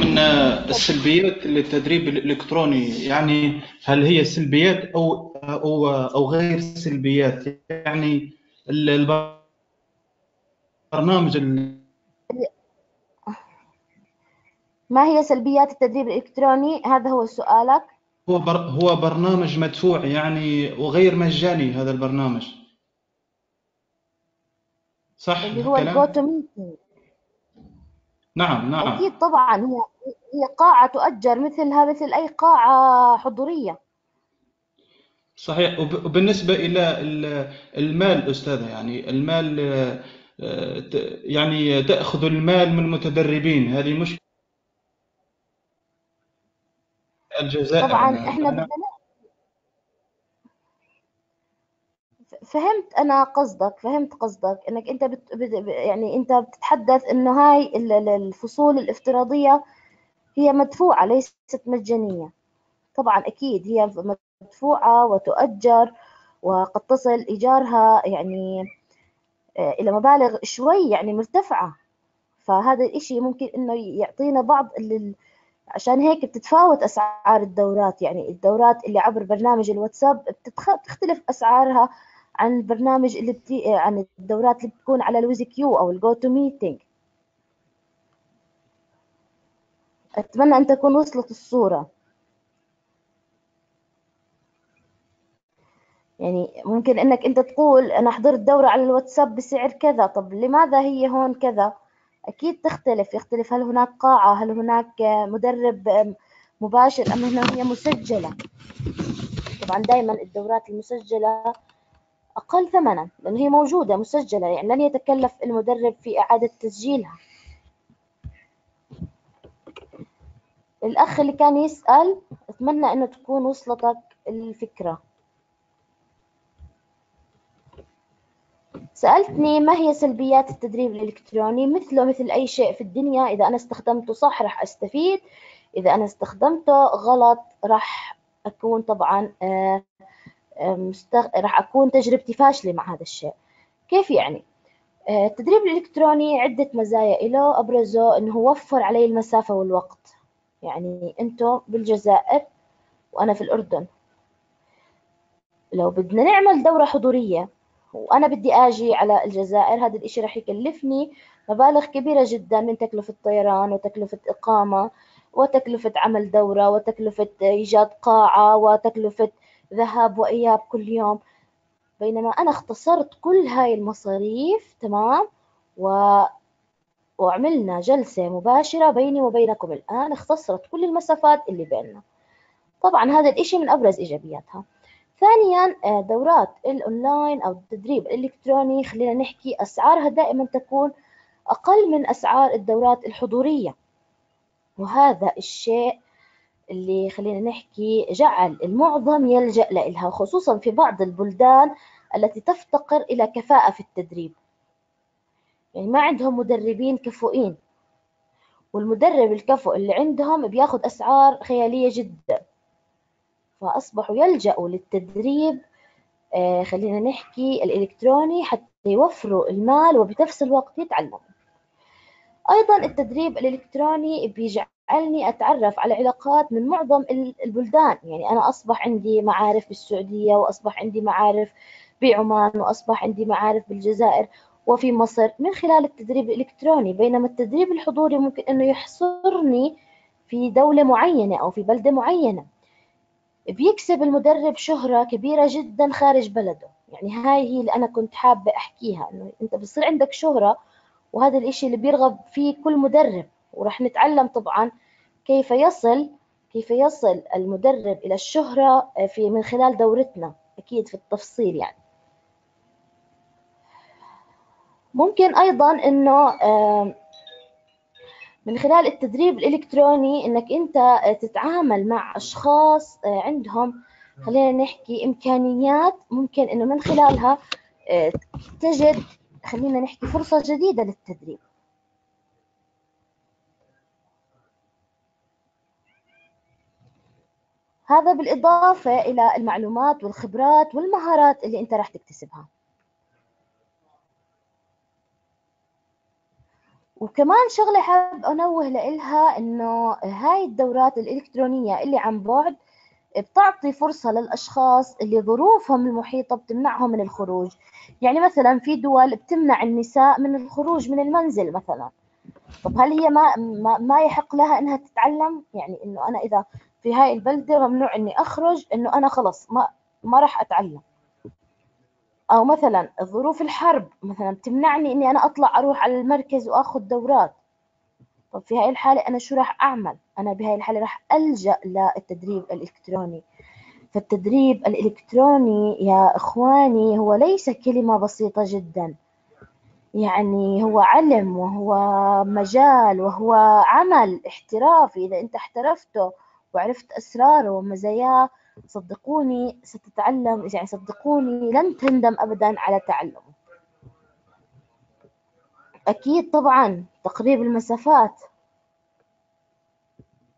من السلبيات للتدريب الإلكتروني يعني هل هي سلبيات أو أو أو غير سلبيات؟ يعني البرنامج ما هي سلبيات التدريب الإلكتروني؟ هذا هو سؤالك. هو بر... هو برنامج مدفوع يعني وغير مجاني هذا البرنامج. صح اللي هو الجوتو نعم نعم. أكيد طبعا. هي هي قاعة تؤجر مثلها مثل أي قاعة حضورية. صحيح. وبالنسبة إلى المال أستاذة يعني المال آه، يعني تأخذ المال من المتدربين هذه مشكلة الجزائر طبعا إحنا بدنا فهمت أنا قصدك فهمت قصدك إنك أنت بت... يعني أنت بتتحدث إنه هاي الفصول الافتراضية هي مدفوعة ليست مجانية. طبعا أكيد هي مدفوعة وتؤجر وقد تصل إيجارها يعني آه، إلى مبالغ شوي يعني مرتفعة. فهذا الإشي ممكن إنه يعطينا بعض عشان هيك بتتفاوت أسعار الدورات. يعني الدورات اللي عبر برنامج الواتساب بتختلف أسعارها عن البرنامج اللي بتي... عن الدورات اللي بتكون على ال WizIQ أو ال GoToMeeting. أتمنى أن تكون وصلت الصورة. يعني ممكن إنك أنت تقول أنا حضرت دورة على الواتساب بسعر كذا طب لماذا هي هون كذا؟ أكيد تختلف يختلف هل هناك قاعة هل هناك مدرب مباشر أم هي مسجلة. طبعا دائما الدورات المسجلة أقل ثمنا لأنه هي موجودة مسجلة يعني لن يتكلف المدرب في إعادة تسجيلها. الأخ اللي كان يسأل أتمنى أنه تكون وصلتك الفكرة. سألتني ما هي سلبيات التدريب الإلكتروني مثله مثل أي شيء في الدنيا إذا أنا استخدمته صح راح أستفيد إذا أنا استخدمته غلط راح أكون طبعا آه، مستغ... راح أكون تجربتي فاشلة مع هذا الشيء. كيف يعني؟ آه، التدريب الإلكتروني عدة مزايا له أبرزه أنه وفر علي المسافة والوقت. يعني أنتم بالجزائر وأنا في الأردن. لو بدنا نعمل دورة حضورية وأنا بدي أجي على الجزائر هذا الإشي راح يكلفني مبالغ كبيرة جدا من تكلفة طيران وتكلفة إقامة وتكلفة عمل دورة وتكلفة إيجاد قاعة وتكلفة ذهاب وإياب كل يوم. بينما أنا اختصرت كل هاي المصاريف تمام؟ و... وعملنا جلسة مباشرة بيني وبينكم الآن اختصرت كل المسافات اللي بيننا. طبعا هذا الإشي من أبرز إيجابياتها. ثانيا آه، دورات الأونلاين أو التدريب الإلكتروني. خلينا نحكي أسعارها دائما تكون أقل من أسعار الدورات الحضورية. وهذا الشيء اللي خلينا نحكي جعل المعظم يلجأ لها خصوصا في بعض البلدان التي تفتقر إلى كفاءة في التدريب. يعني ما عندهم مدربين كفؤين والمدرب الكفؤ اللي عندهم بياخد أسعار خيالية جدا. فأصبحوا يلجأوا للتدريب آه خلينا نحكي الإلكتروني حتى يوفروا المال وبنفس الوقت يتعلموا. أيضا التدريب الإلكتروني بيجعلني أتعرف على علاقات من معظم البلدان. يعني أنا أصبح عندي معارف بالسعودية وأصبح عندي معارف بعمان وأصبح عندي معارف بالجزائر وفي مصر. من خلال التدريب الإلكتروني بينما التدريب الحضوري ممكن أنه يحصرني في دولة معينة أو في بلدة معينة. بيكسب المدرب شهرة كبيرة جدا خارج بلده. يعني هاي هي اللي أنا كنت حابة أحكيها إنه أنت بصير عندك شهرة وهذا الإشي اللي بيرغب فيه كل مدرب. ورح نتعلم طبعا كيف يصل كيف يصل المدرب إلى الشهرة في من خلال دورتنا أكيد في التفصيل يعني. ممكن أيضا إنه من خلال التدريب الإلكتروني إنك أنت تتعامل مع أشخاص عندهم خلينا نحكي إمكانيات ممكن إنه من خلالها تجد خلينا نحكي فرصة جديدة للتدريب. هذا بالإضافة إلى المعلومات والخبرات والمهارات اللي أنت راح تكتسبها. وكمان شغلة حاب أنوه لإلها إنه هاي الدورات الإلكترونية اللي عن بعد بتعطي فرصة للأشخاص اللي ظروفهم المحيطة بتمنعهم من الخروج. يعني مثلا في دول بتمنع النساء من الخروج من المنزل مثلا. طب هل هي ما, ما, ما يحق لها إنها تتعلم؟ يعني إنه أنا إذا في هاي البلدة ممنوع إني أخرج إنه أنا خلص ما ما راح أتعلم. أو مثلا ظروف الحرب مثلا بتمنعني إني أنا أطلع أروح على المركز وأخذ دورات. طب في هاي الحالة أنا شو راح أعمل؟ أنا بهاي الحالة راح ألجأ للتدريب الإلكتروني. فالتدريب الإلكتروني يا إخواني هو ليس كلمة بسيطة جدا. يعني هو علم وهو مجال وهو عمل احترافي. إذا أنت احترفته وعرفت أسراره ومزاياه صدقوني ستتعلم يعني صدقوني لن تندم أبدا على تعلمه أكيد طبعا تقريب المسافات.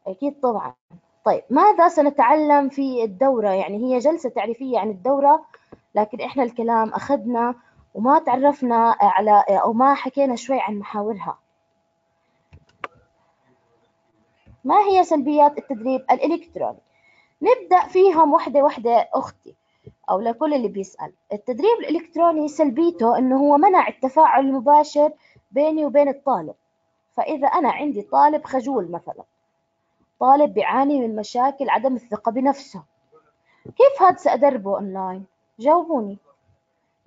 أكيد طبعا. طيب ماذا سنتعلم في الدورة؟ يعني هي جلسة تعريفية عن الدورة لكن إحنا الكلام أخذنا وما تعرفنا على أو ما حكينا شوي عن محاورها. ما هي سلبيات التدريب الإلكتروني؟ نبدأ فيهم وحدة وحدة أختي أو لكل اللي بيسأل. التدريب الإلكتروني سلبيته أنه هو منع التفاعل المباشر بيني وبين الطالب. فإذا أنا عندي طالب خجول مثلا طالب بيعاني من مشاكل عدم الثقة بنفسه. كيف هذا سأدربه أونلاين؟ جاوبوني.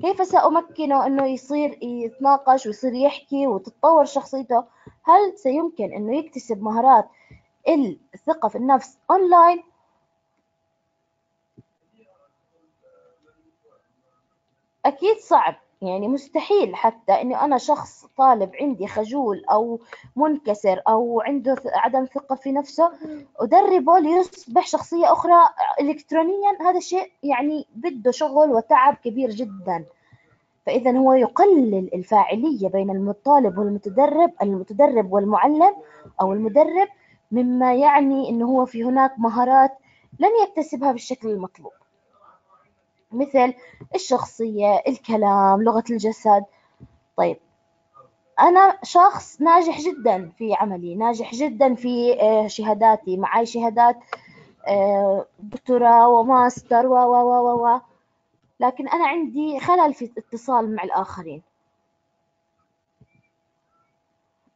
كيف سأمكنه أنه يصير يتناقش ويصير يحكي وتتطور شخصيته؟ هل سيمكن أنه يكتسب مهارات الثقة في النفس أونلاين؟ أكيد صعب يعني مستحيل حتى إني أنا شخص طالب عندي خجول أو منكسر أو عنده عدم ثقة في نفسه أدربه ليصبح شخصية أخرى إلكترونيا. هذا شيء يعني بده شغل وتعب كبير جدا. فإذا هو يقلل الفاعلية بين الطالب والمتدرب المتدرب والمعلم أو المدرب مما يعني أنه هو في هناك مهارات لن يكتسبها بالشكل المطلوب. مثل الشخصية الكلام لغة الجسد. طيب أنا شخص ناجح جدا في عملي ناجح جدا في آه، شهاداتي معي شهادات آه، دكتوراه وماستر و و و و لكن أنا عندي خلل في الاتصال مع الآخرين.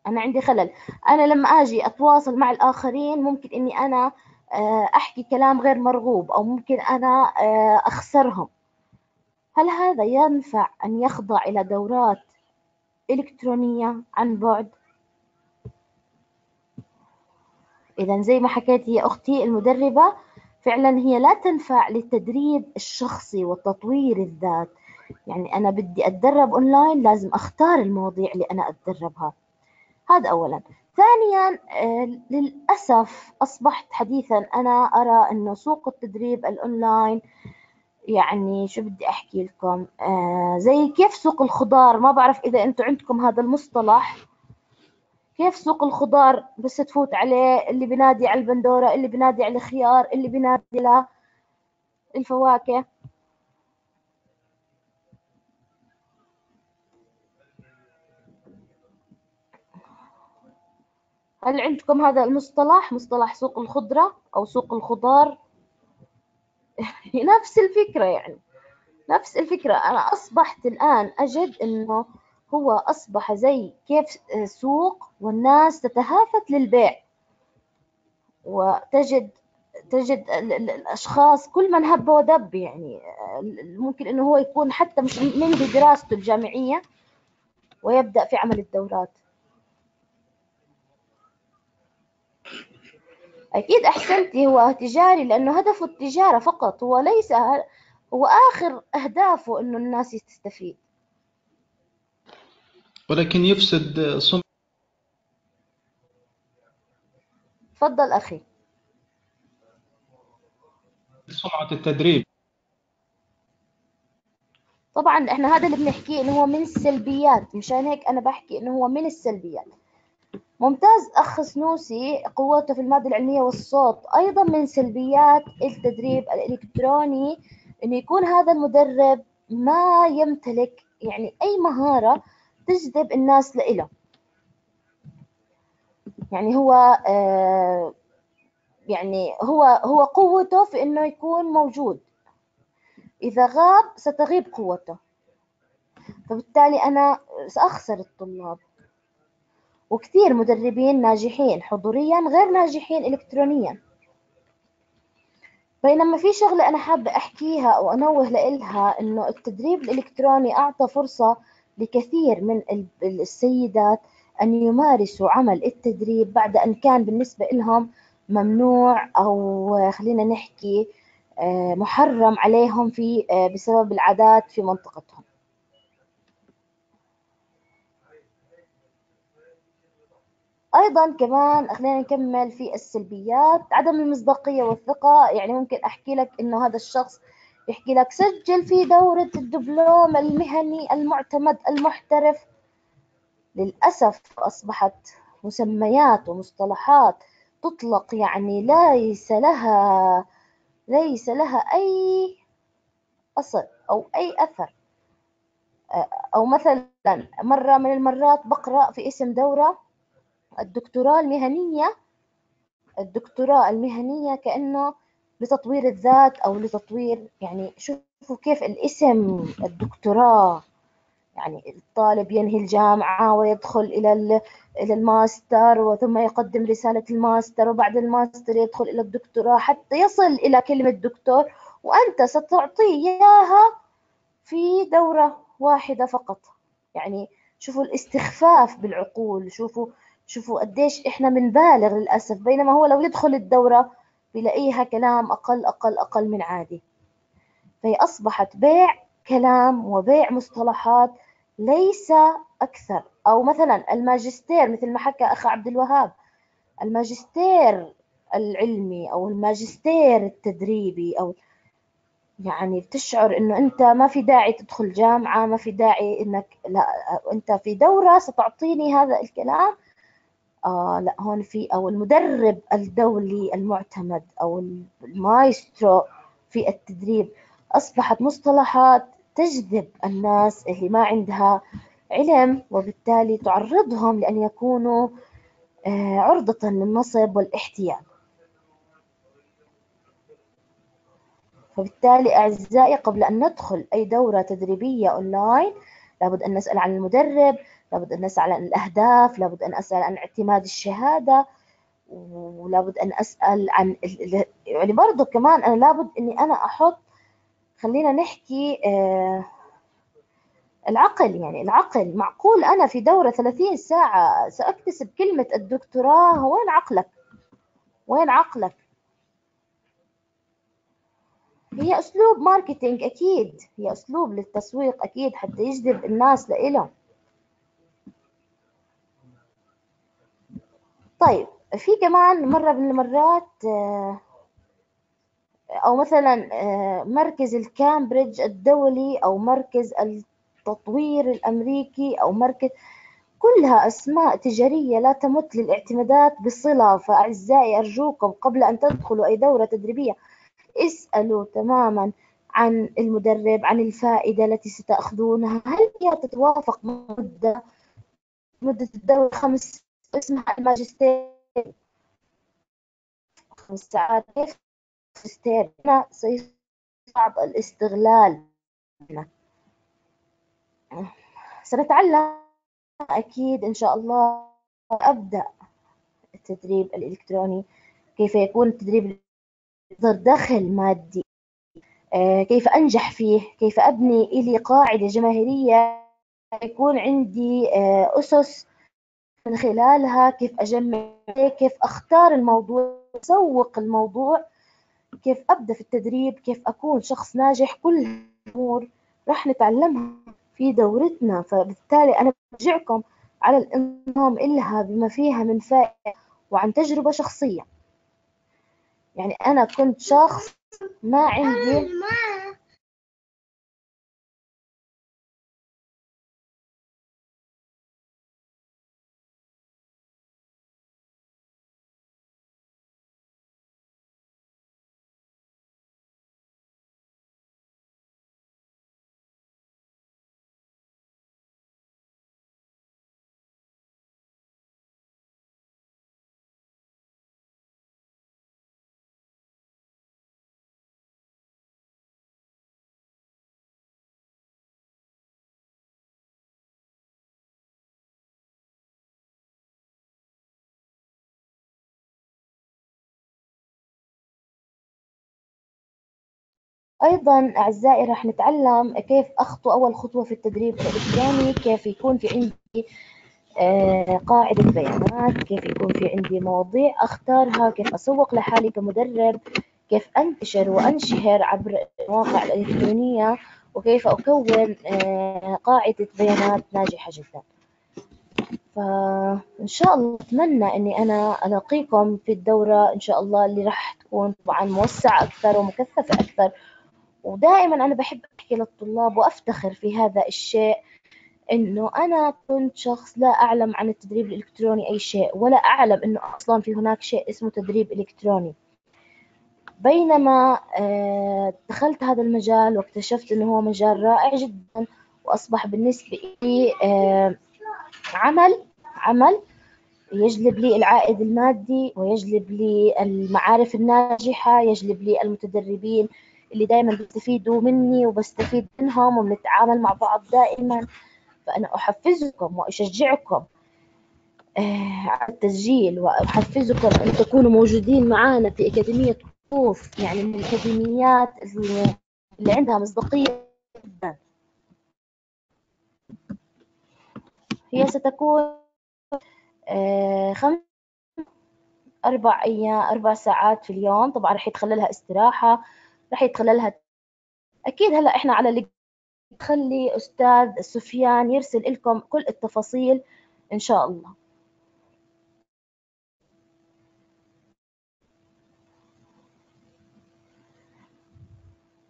أنا عندي خلل. أنا لما أجي أتواصل مع الآخرين ممكن إني أنا آه، أحكي كلام غير مرغوب أو ممكن أنا آه، أخسرهم. هل هذا ينفع أن يخضع إلى دورات إلكترونية عن بعد؟ إذا زي ما حكيت هي أختي المدربة فعلا هي لا تنفع للتدريب الشخصي وتطوير الذات. يعني أنا بدي أتدرب أونلاين لازم أختار المواضيع اللي أنا أتدربها. هذا أولا. ثانيا آه، للأسف أصبحت حديثا أنا أرى أنه سوق التدريب الأونلاين يعني شو بدي أحكي لكم آه زي كيف سوق الخضار ما بعرف إذا أنتم عندكم هذا المصطلح. كيف سوق الخضار بس تفوت عليه اللي بنادي على البندورة اللي بنادي على الخيار اللي بنادي على الفواكه. هل عندكم هذا المصطلح مصطلح سوق الخضرة أو سوق الخضار؟ نفس الفكرة يعني نفس الفكرة. أنا أصبحت الآن أجد أنه هو أصبح زي كيف سوق والناس تتهافت للبيع. وتجد تجد الأشخاص كل من هب ودب يعني ممكن أنه هو يكون حتى مش منذ دراسته الجامعية ويبدأ في عمل الدورات. أكيد أحسنتي هو تجاري لأنه هدفه التجارة فقط هو ليس هو آخر أهدافه إنه الناس تستفيد. ولكن يفسد سمعة تفضل أخي. سمعة التدريب. طبعا إحنا هذا اللي بنحكيه إنه هو من السلبيات مشان هيك أنا بحكي إنه هو من السلبيات. ممتاز. أخ سنوسي قوته في المادة العلمية والصوت أيضا من سلبيات التدريب الإلكتروني إنه يكون هذا المدرب ما يمتلك يعني أي مهارة تجذب الناس لإله. يعني هو آه يعني هو هو قوته في إنه يكون موجود. إذا غاب ستغيب قوته. فبالتالي أنا سأخسر الطلاب. وكثير مدربين ناجحين حضوريا غير ناجحين إلكترونيا. بينما في شغلة أنا حابة أحكيها وأنوه لإلها إنه التدريب الإلكتروني أعطى فرصة لكثير من السيدات أن يمارسوا عمل التدريب بعد أن كان بالنسبة لهم ممنوع أو خلينا نحكي آه، محرم عليهم في آه، بسبب العادات في منطقتهم. أيضا كمان خلينا نكمل في السلبيات عدم المصداقية والثقة. يعني ممكن أحكي لك إنه هذا الشخص يحكي لك سجل في دورة الدبلوم المهني المعتمد المحترف. للأسف أصبحت مسميات ومصطلحات تطلق يعني ليس لها ليس لها أي أصل أو أي أثر. أو مثلا مرة من المرات بقرأ في اسم دورة الدكتوراه المهنية الدكتوراه المهنية كأنه لتطوير الذات أو لتطوير يعني شوفوا كيف الاسم الدكتوراه. يعني الطالب ينهي الجامعة ويدخل إلى إلى الماستر وثم يقدم رسالة الماستر وبعد الماستر يدخل إلى الدكتوراه حتى يصل إلى كلمة دكتور وأنت ستعطيه إياها في دورة واحدة فقط. يعني شوفوا الاستخفاف بالعقول شوفوا شوفوا قديش إحنا بنبالغ للأسف بينما هو لو يدخل الدورة بيلاقيها كلام أقل أقل أقل من عادي. فهي أصبحت بيع كلام وبيع مصطلحات ليس أكثر. أو مثلا الماجستير مثل ما حكى أخ عبد الوهاب الماجستير العلمي أو الماجستير التدريبي أو يعني بتشعر إنه أنت ما في داعي تدخل جامعة ما في داعي إنك لا أنت في دورة ستعطيني هذا الكلام آه لا هون في أو المدرب الدولي المعتمد أو المايسترو في التدريب أصبحت مصطلحات تجذب الناس اللي ما عندها علم وبالتالي تعرضهم لأن يكونوا آه عرضة للنصب والاحتيال. فبالتالي أعزائي قبل أن ندخل أي دورة تدريبية أونلاين لابد أن نسأل عن المدرب لابد أن نسأل عن الأهداف لابد أن أسأل عن اعتماد الشهادة ولابد أن أسأل عن يعني برضو كمان أنا لابد أني أنا أحط خلينا نحكي آه العقل يعني العقل معقول. أنا في دورة 30 ساعة سأكتسب كلمة الدكتوراه وين عقلك؟ وين عقلك؟ هي أسلوب ماركتينج أكيد هي أسلوب للتسويق أكيد حتى يجذب الناس لإله طيب في كمان مرة من المرات آه، أو مثلا آه، مركز الكامبريدج الدولي أو مركز التطوير الأمريكي أو مركز كلها أسماء تجارية لا تمت للاعتمادات بصلة فأعزائي أرجوكم قبل أن تدخلوا أي دورة تدريبية اسألوا تماما عن المدرب عن الفائدة التي ستأخذونها. هل هي تتوافق مدة مدة الدورة خمس اسمها الماجستير. خمس ساعات. ماجستير هنا سيصعب الاستغلال. سنتعلم. أكيد إن شاء الله أبدأ التدريب الإلكتروني. كيف يكون التدريب مصدر دخل مادي. آه، كيف أنجح فيه؟ كيف أبني إلي قاعدة جماهيرية؟ يكون عندي آه، أسس من خلالها كيف أجمع كيف أختار الموضوع أسوق الموضوع كيف أبدأ في التدريب كيف أكون شخص ناجح كل الأمور راح نتعلمها في دورتنا. فبالتالي أنا برجعكم على الانضمام إلها بما فيها من فائدة وعن تجربة شخصية. يعني أنا كنت شخص ما عندي أيضا أعزائي راح نتعلم كيف أخطو أول خطوة في التدريب الإلكتروني كيف يكون في عندي آه، قاعدة بيانات كيف يكون في عندي مواضيع أختارها كيف أسوق لحالي كمدرب كيف أنتشر وأنشهر عبر المواقع الإلكترونية وكيف أكون آه، قاعدة بيانات ناجحة جدا. فإن شاء الله أتمنى إني أنا ألاقيكم في الدورة إن شاء الله اللي راح تكون طبعا موسعة أكثر ومكثفة أكثر. ودائما أنا بحب أحكي للطلاب وأفتخر في هذا الشيء إنه أنا كنت شخص لا أعلم عن التدريب الإلكتروني أي شيء ولا أعلم إنه أصلا في هناك شيء اسمه تدريب إلكتروني. بينما آه، دخلت هذا المجال واكتشفت إنه هو مجال رائع جدا وأصبح بالنسبة لي آه، عمل عمل يجلب لي العائد المادي ويجلب لي المعارف الناجحة يجلب لي المتدربين اللي دايما بيستفيدوا مني وبستفيد منهم وبنتعامل مع بعض دائما. فأنا أحفزكم وأشجعكم آه، على التسجيل وأحفزكم أن تكونوا موجودين معنا في أكاديمية كوف يعني من الأكاديميات اللي عندها مصداقية. جدا هي ستكون آه، خمس أربع أيام أربع ساعات في اليوم. طبعا رح يتخللها استراحة. رح يتخللها. أكيد هلأ إحنا على اللي تخلي أستاذ سفيان يرسل لكم كل التفاصيل إن شاء الله.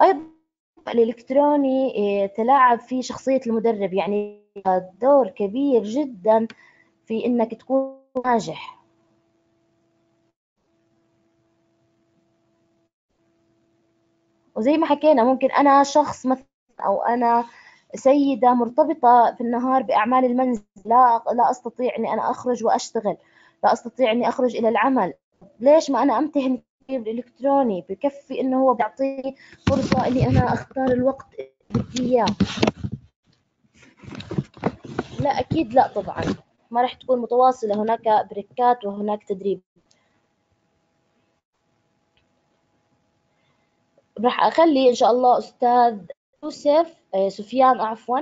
أيضا الإلكتروني آه، تلاعب فيه شخصية المدرب يعني دور كبير جدا في إنك تكون ناجح. وزي ما حكينا ممكن أنا شخص مثلا أو أنا سيدة مرتبطة في النهار بأعمال المنزل لا لا أستطيع إني أنا أخرج وأشتغل لا أستطيع إني أخرج إلى العمل. ليش ما أنا أمتهن الإلكتروني بكفي إنه هو بيعطيني فرصة إني أنا أختار الوقت بدي إياه. لا أكيد لا طبعا. ما راح تكون متواصلة هناك بريكات وهناك تدريب. راح أخلي إن شاء الله أستاذ يوسف آه، سفيان عفوا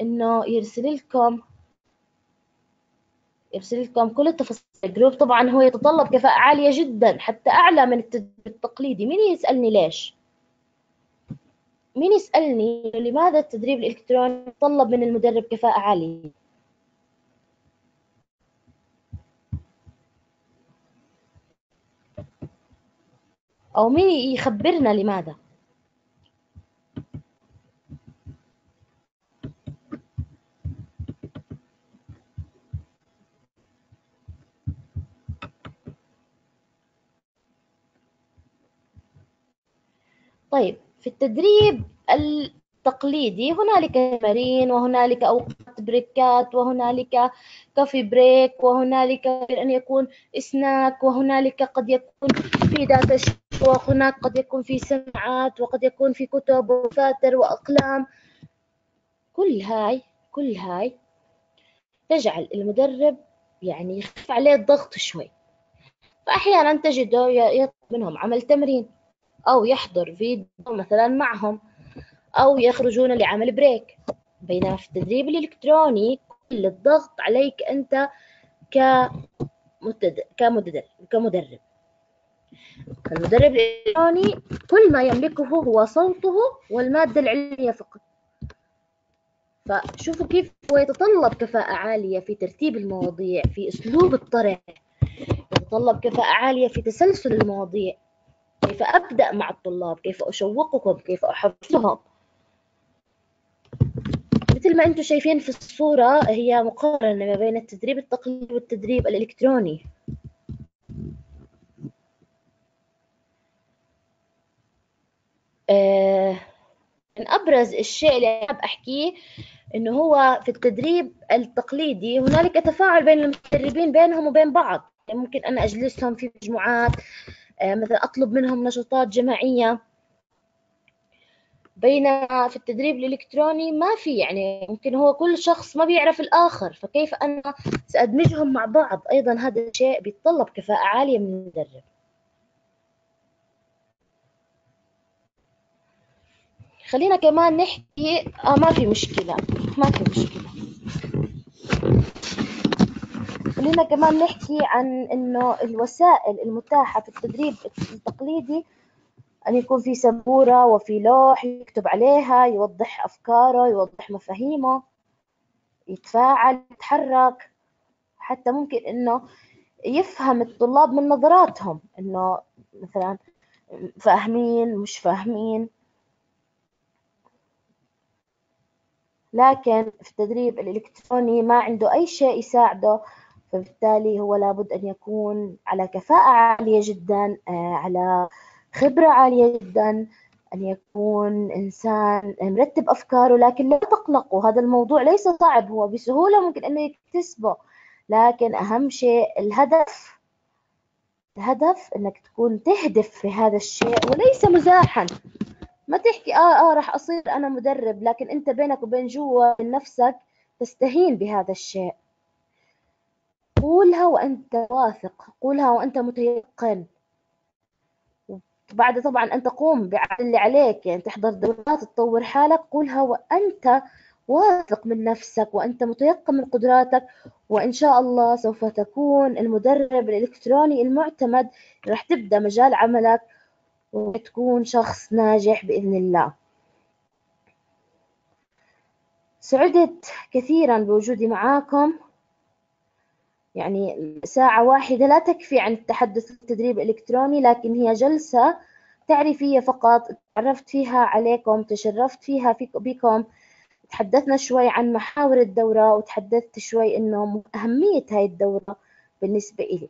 إنه يرسل لكم يرسل لكم كل التفاصيل. الجروب طبعا هو يتطلب كفاءة عالية جدا حتى أعلى من التقليدي. مين يسألني ليش؟ مين يسألني لماذا التدريب الإلكتروني يتطلب من المدرب كفاءة عالية؟ أو مين يخبرنا لماذا؟ طيب في التدريب التقليدي هنالك تمارين وهنالك أوقات بريكات وهنالك coffee break وهنالك أن يكون سناك وهنالك قد يكون في data وهناك قد يكون في سماعات وقد يكون في كتب ودفاتر وأقلام. كل هاي كل هاي تجعل المدرب يعني يخف عليه الضغط شوي. فأحيانا تجده يطلب منهم عمل تمرين أو يحضر فيديو مثلا معهم أو يخرجون لعمل بريك. بينما في التدريب الإلكتروني كل الضغط عليك أنت كمدرب كمدرب. المدرب الإلكتروني كل ما يملكه هو صوته والمادة العلمية فقط. فشوفوا كيف هو يتطلب كفاءة عالية في ترتيب المواضيع في أسلوب الطرح يتطلب كفاءة عالية في تسلسل المواضيع. كيف أبدأ مع الطلاب؟ كيف أشوقهم كيف أحفزهم مثل ما أنتم شايفين في الصورة هي مقارنة ما بين التدريب التقليدي والتدريب الإلكتروني. من أبرز الشيء اللي أحب أحكيه إنه هو في التدريب التقليدي هنالك تفاعل بين المدربين بينهم وبين بعض. يعني ممكن أنا أجلسهم في مجموعات آه، مثلا أطلب منهم نشاطات جماعية. بينما في التدريب الإلكتروني ما في يعني ممكن هو كل شخص ما بيعرف الآخر فكيف أنا سأدمجهم مع بعض؟ أيضا هذا الشيء بيتطلب كفاءة عالية من المدرب. خلينا كمان نحكي آه ما في مشكلة ما في مشكلة. خلينا كمان نحكي عن إنه الوسائل المتاحة في التدريب التقليدي أن يكون في سبورة وفي لوح يكتب عليها يوضح أفكاره يوضح مفاهيمه يتفاعل يتحرك. حتى ممكن إنه يفهم الطلاب من نظراتهم إنه مثلا فاهمين مش فاهمين. لكن في التدريب الإلكتروني ما عنده أي شيء يساعده فبالتالي هو لابد أن يكون على كفاءة عالية جدا آه، على خبرة عالية جدا أن يكون إنسان مرتب أفكاره لكن لا تقلقوا هذا الموضوع ليس صعب هو بسهولة ممكن أنه يكتسبه لكن أهم شيء الهدف. الهدف أنك تكون تهدف في هذا الشيء وليس مزاحا. ما تحكي آه آه راح أصير أنا مدرب لكن أنت بينك وبين جوا من نفسك تستهين بهذا الشيء. قولها وأنت واثق قولها وأنت متيقن. بعد طبعا أن تقوم بعمل اللي عليك يعني تحضر دورات تطور حالك قولها وأنت واثق من نفسك وأنت متيقن من قدراتك وإن شاء الله سوف تكون المدرب الإلكتروني المعتمد راح تبدأ مجال عملك. وتكون شخص ناجح بإذن الله. سعدت كثيرا بوجودي معاكم. يعني ساعة واحدة لا تكفي عن التحدث التدريب الإلكتروني لكن هي جلسة تعريفية فقط. تعرفت فيها عليكم تشرفت فيها بكم. تحدثنا شوي عن محاور الدورة وتحدثت شوي إنه أهمية هاي الدورة بالنسبة إلي.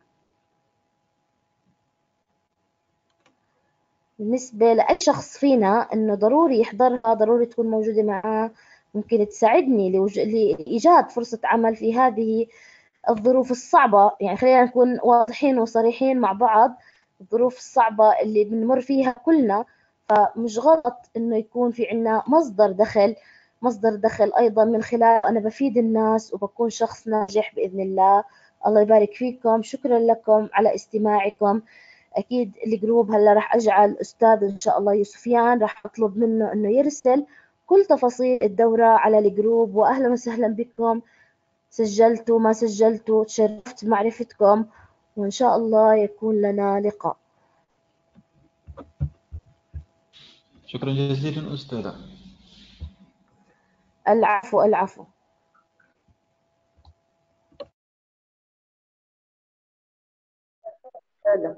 بالنسبة لأي شخص فينا إنه ضروري يحضرها ضروري تكون موجودة معاه. ممكن تساعدني لوج... لإيجاد فرصة عمل في هذه الظروف الصعبة. يعني خلينا نكون واضحين وصريحين مع بعض. الظروف الصعبة اللي بنمر فيها كلنا. فمش غلط إنه يكون في عنا مصدر دخل مصدر دخل أيضا من خلال أنا بفيد الناس وبكون شخص ناجح بإذن الله. الله يبارك فيكم. شكرا لكم على استماعكم. أكيد ال group هلا راح أجعل أستاذ إن شاء الله يوسفيان راح أطلب منه إنه يرسل كل تفاصيل الدورة على ال group وأهلا وسهلا بكم. سجلتوا ما سجلتوا تشرفت بمعرفتكم وإن شاء الله يكون لنا لقاء. شكرا جزيلا أستاذة. العفو العفو. هذا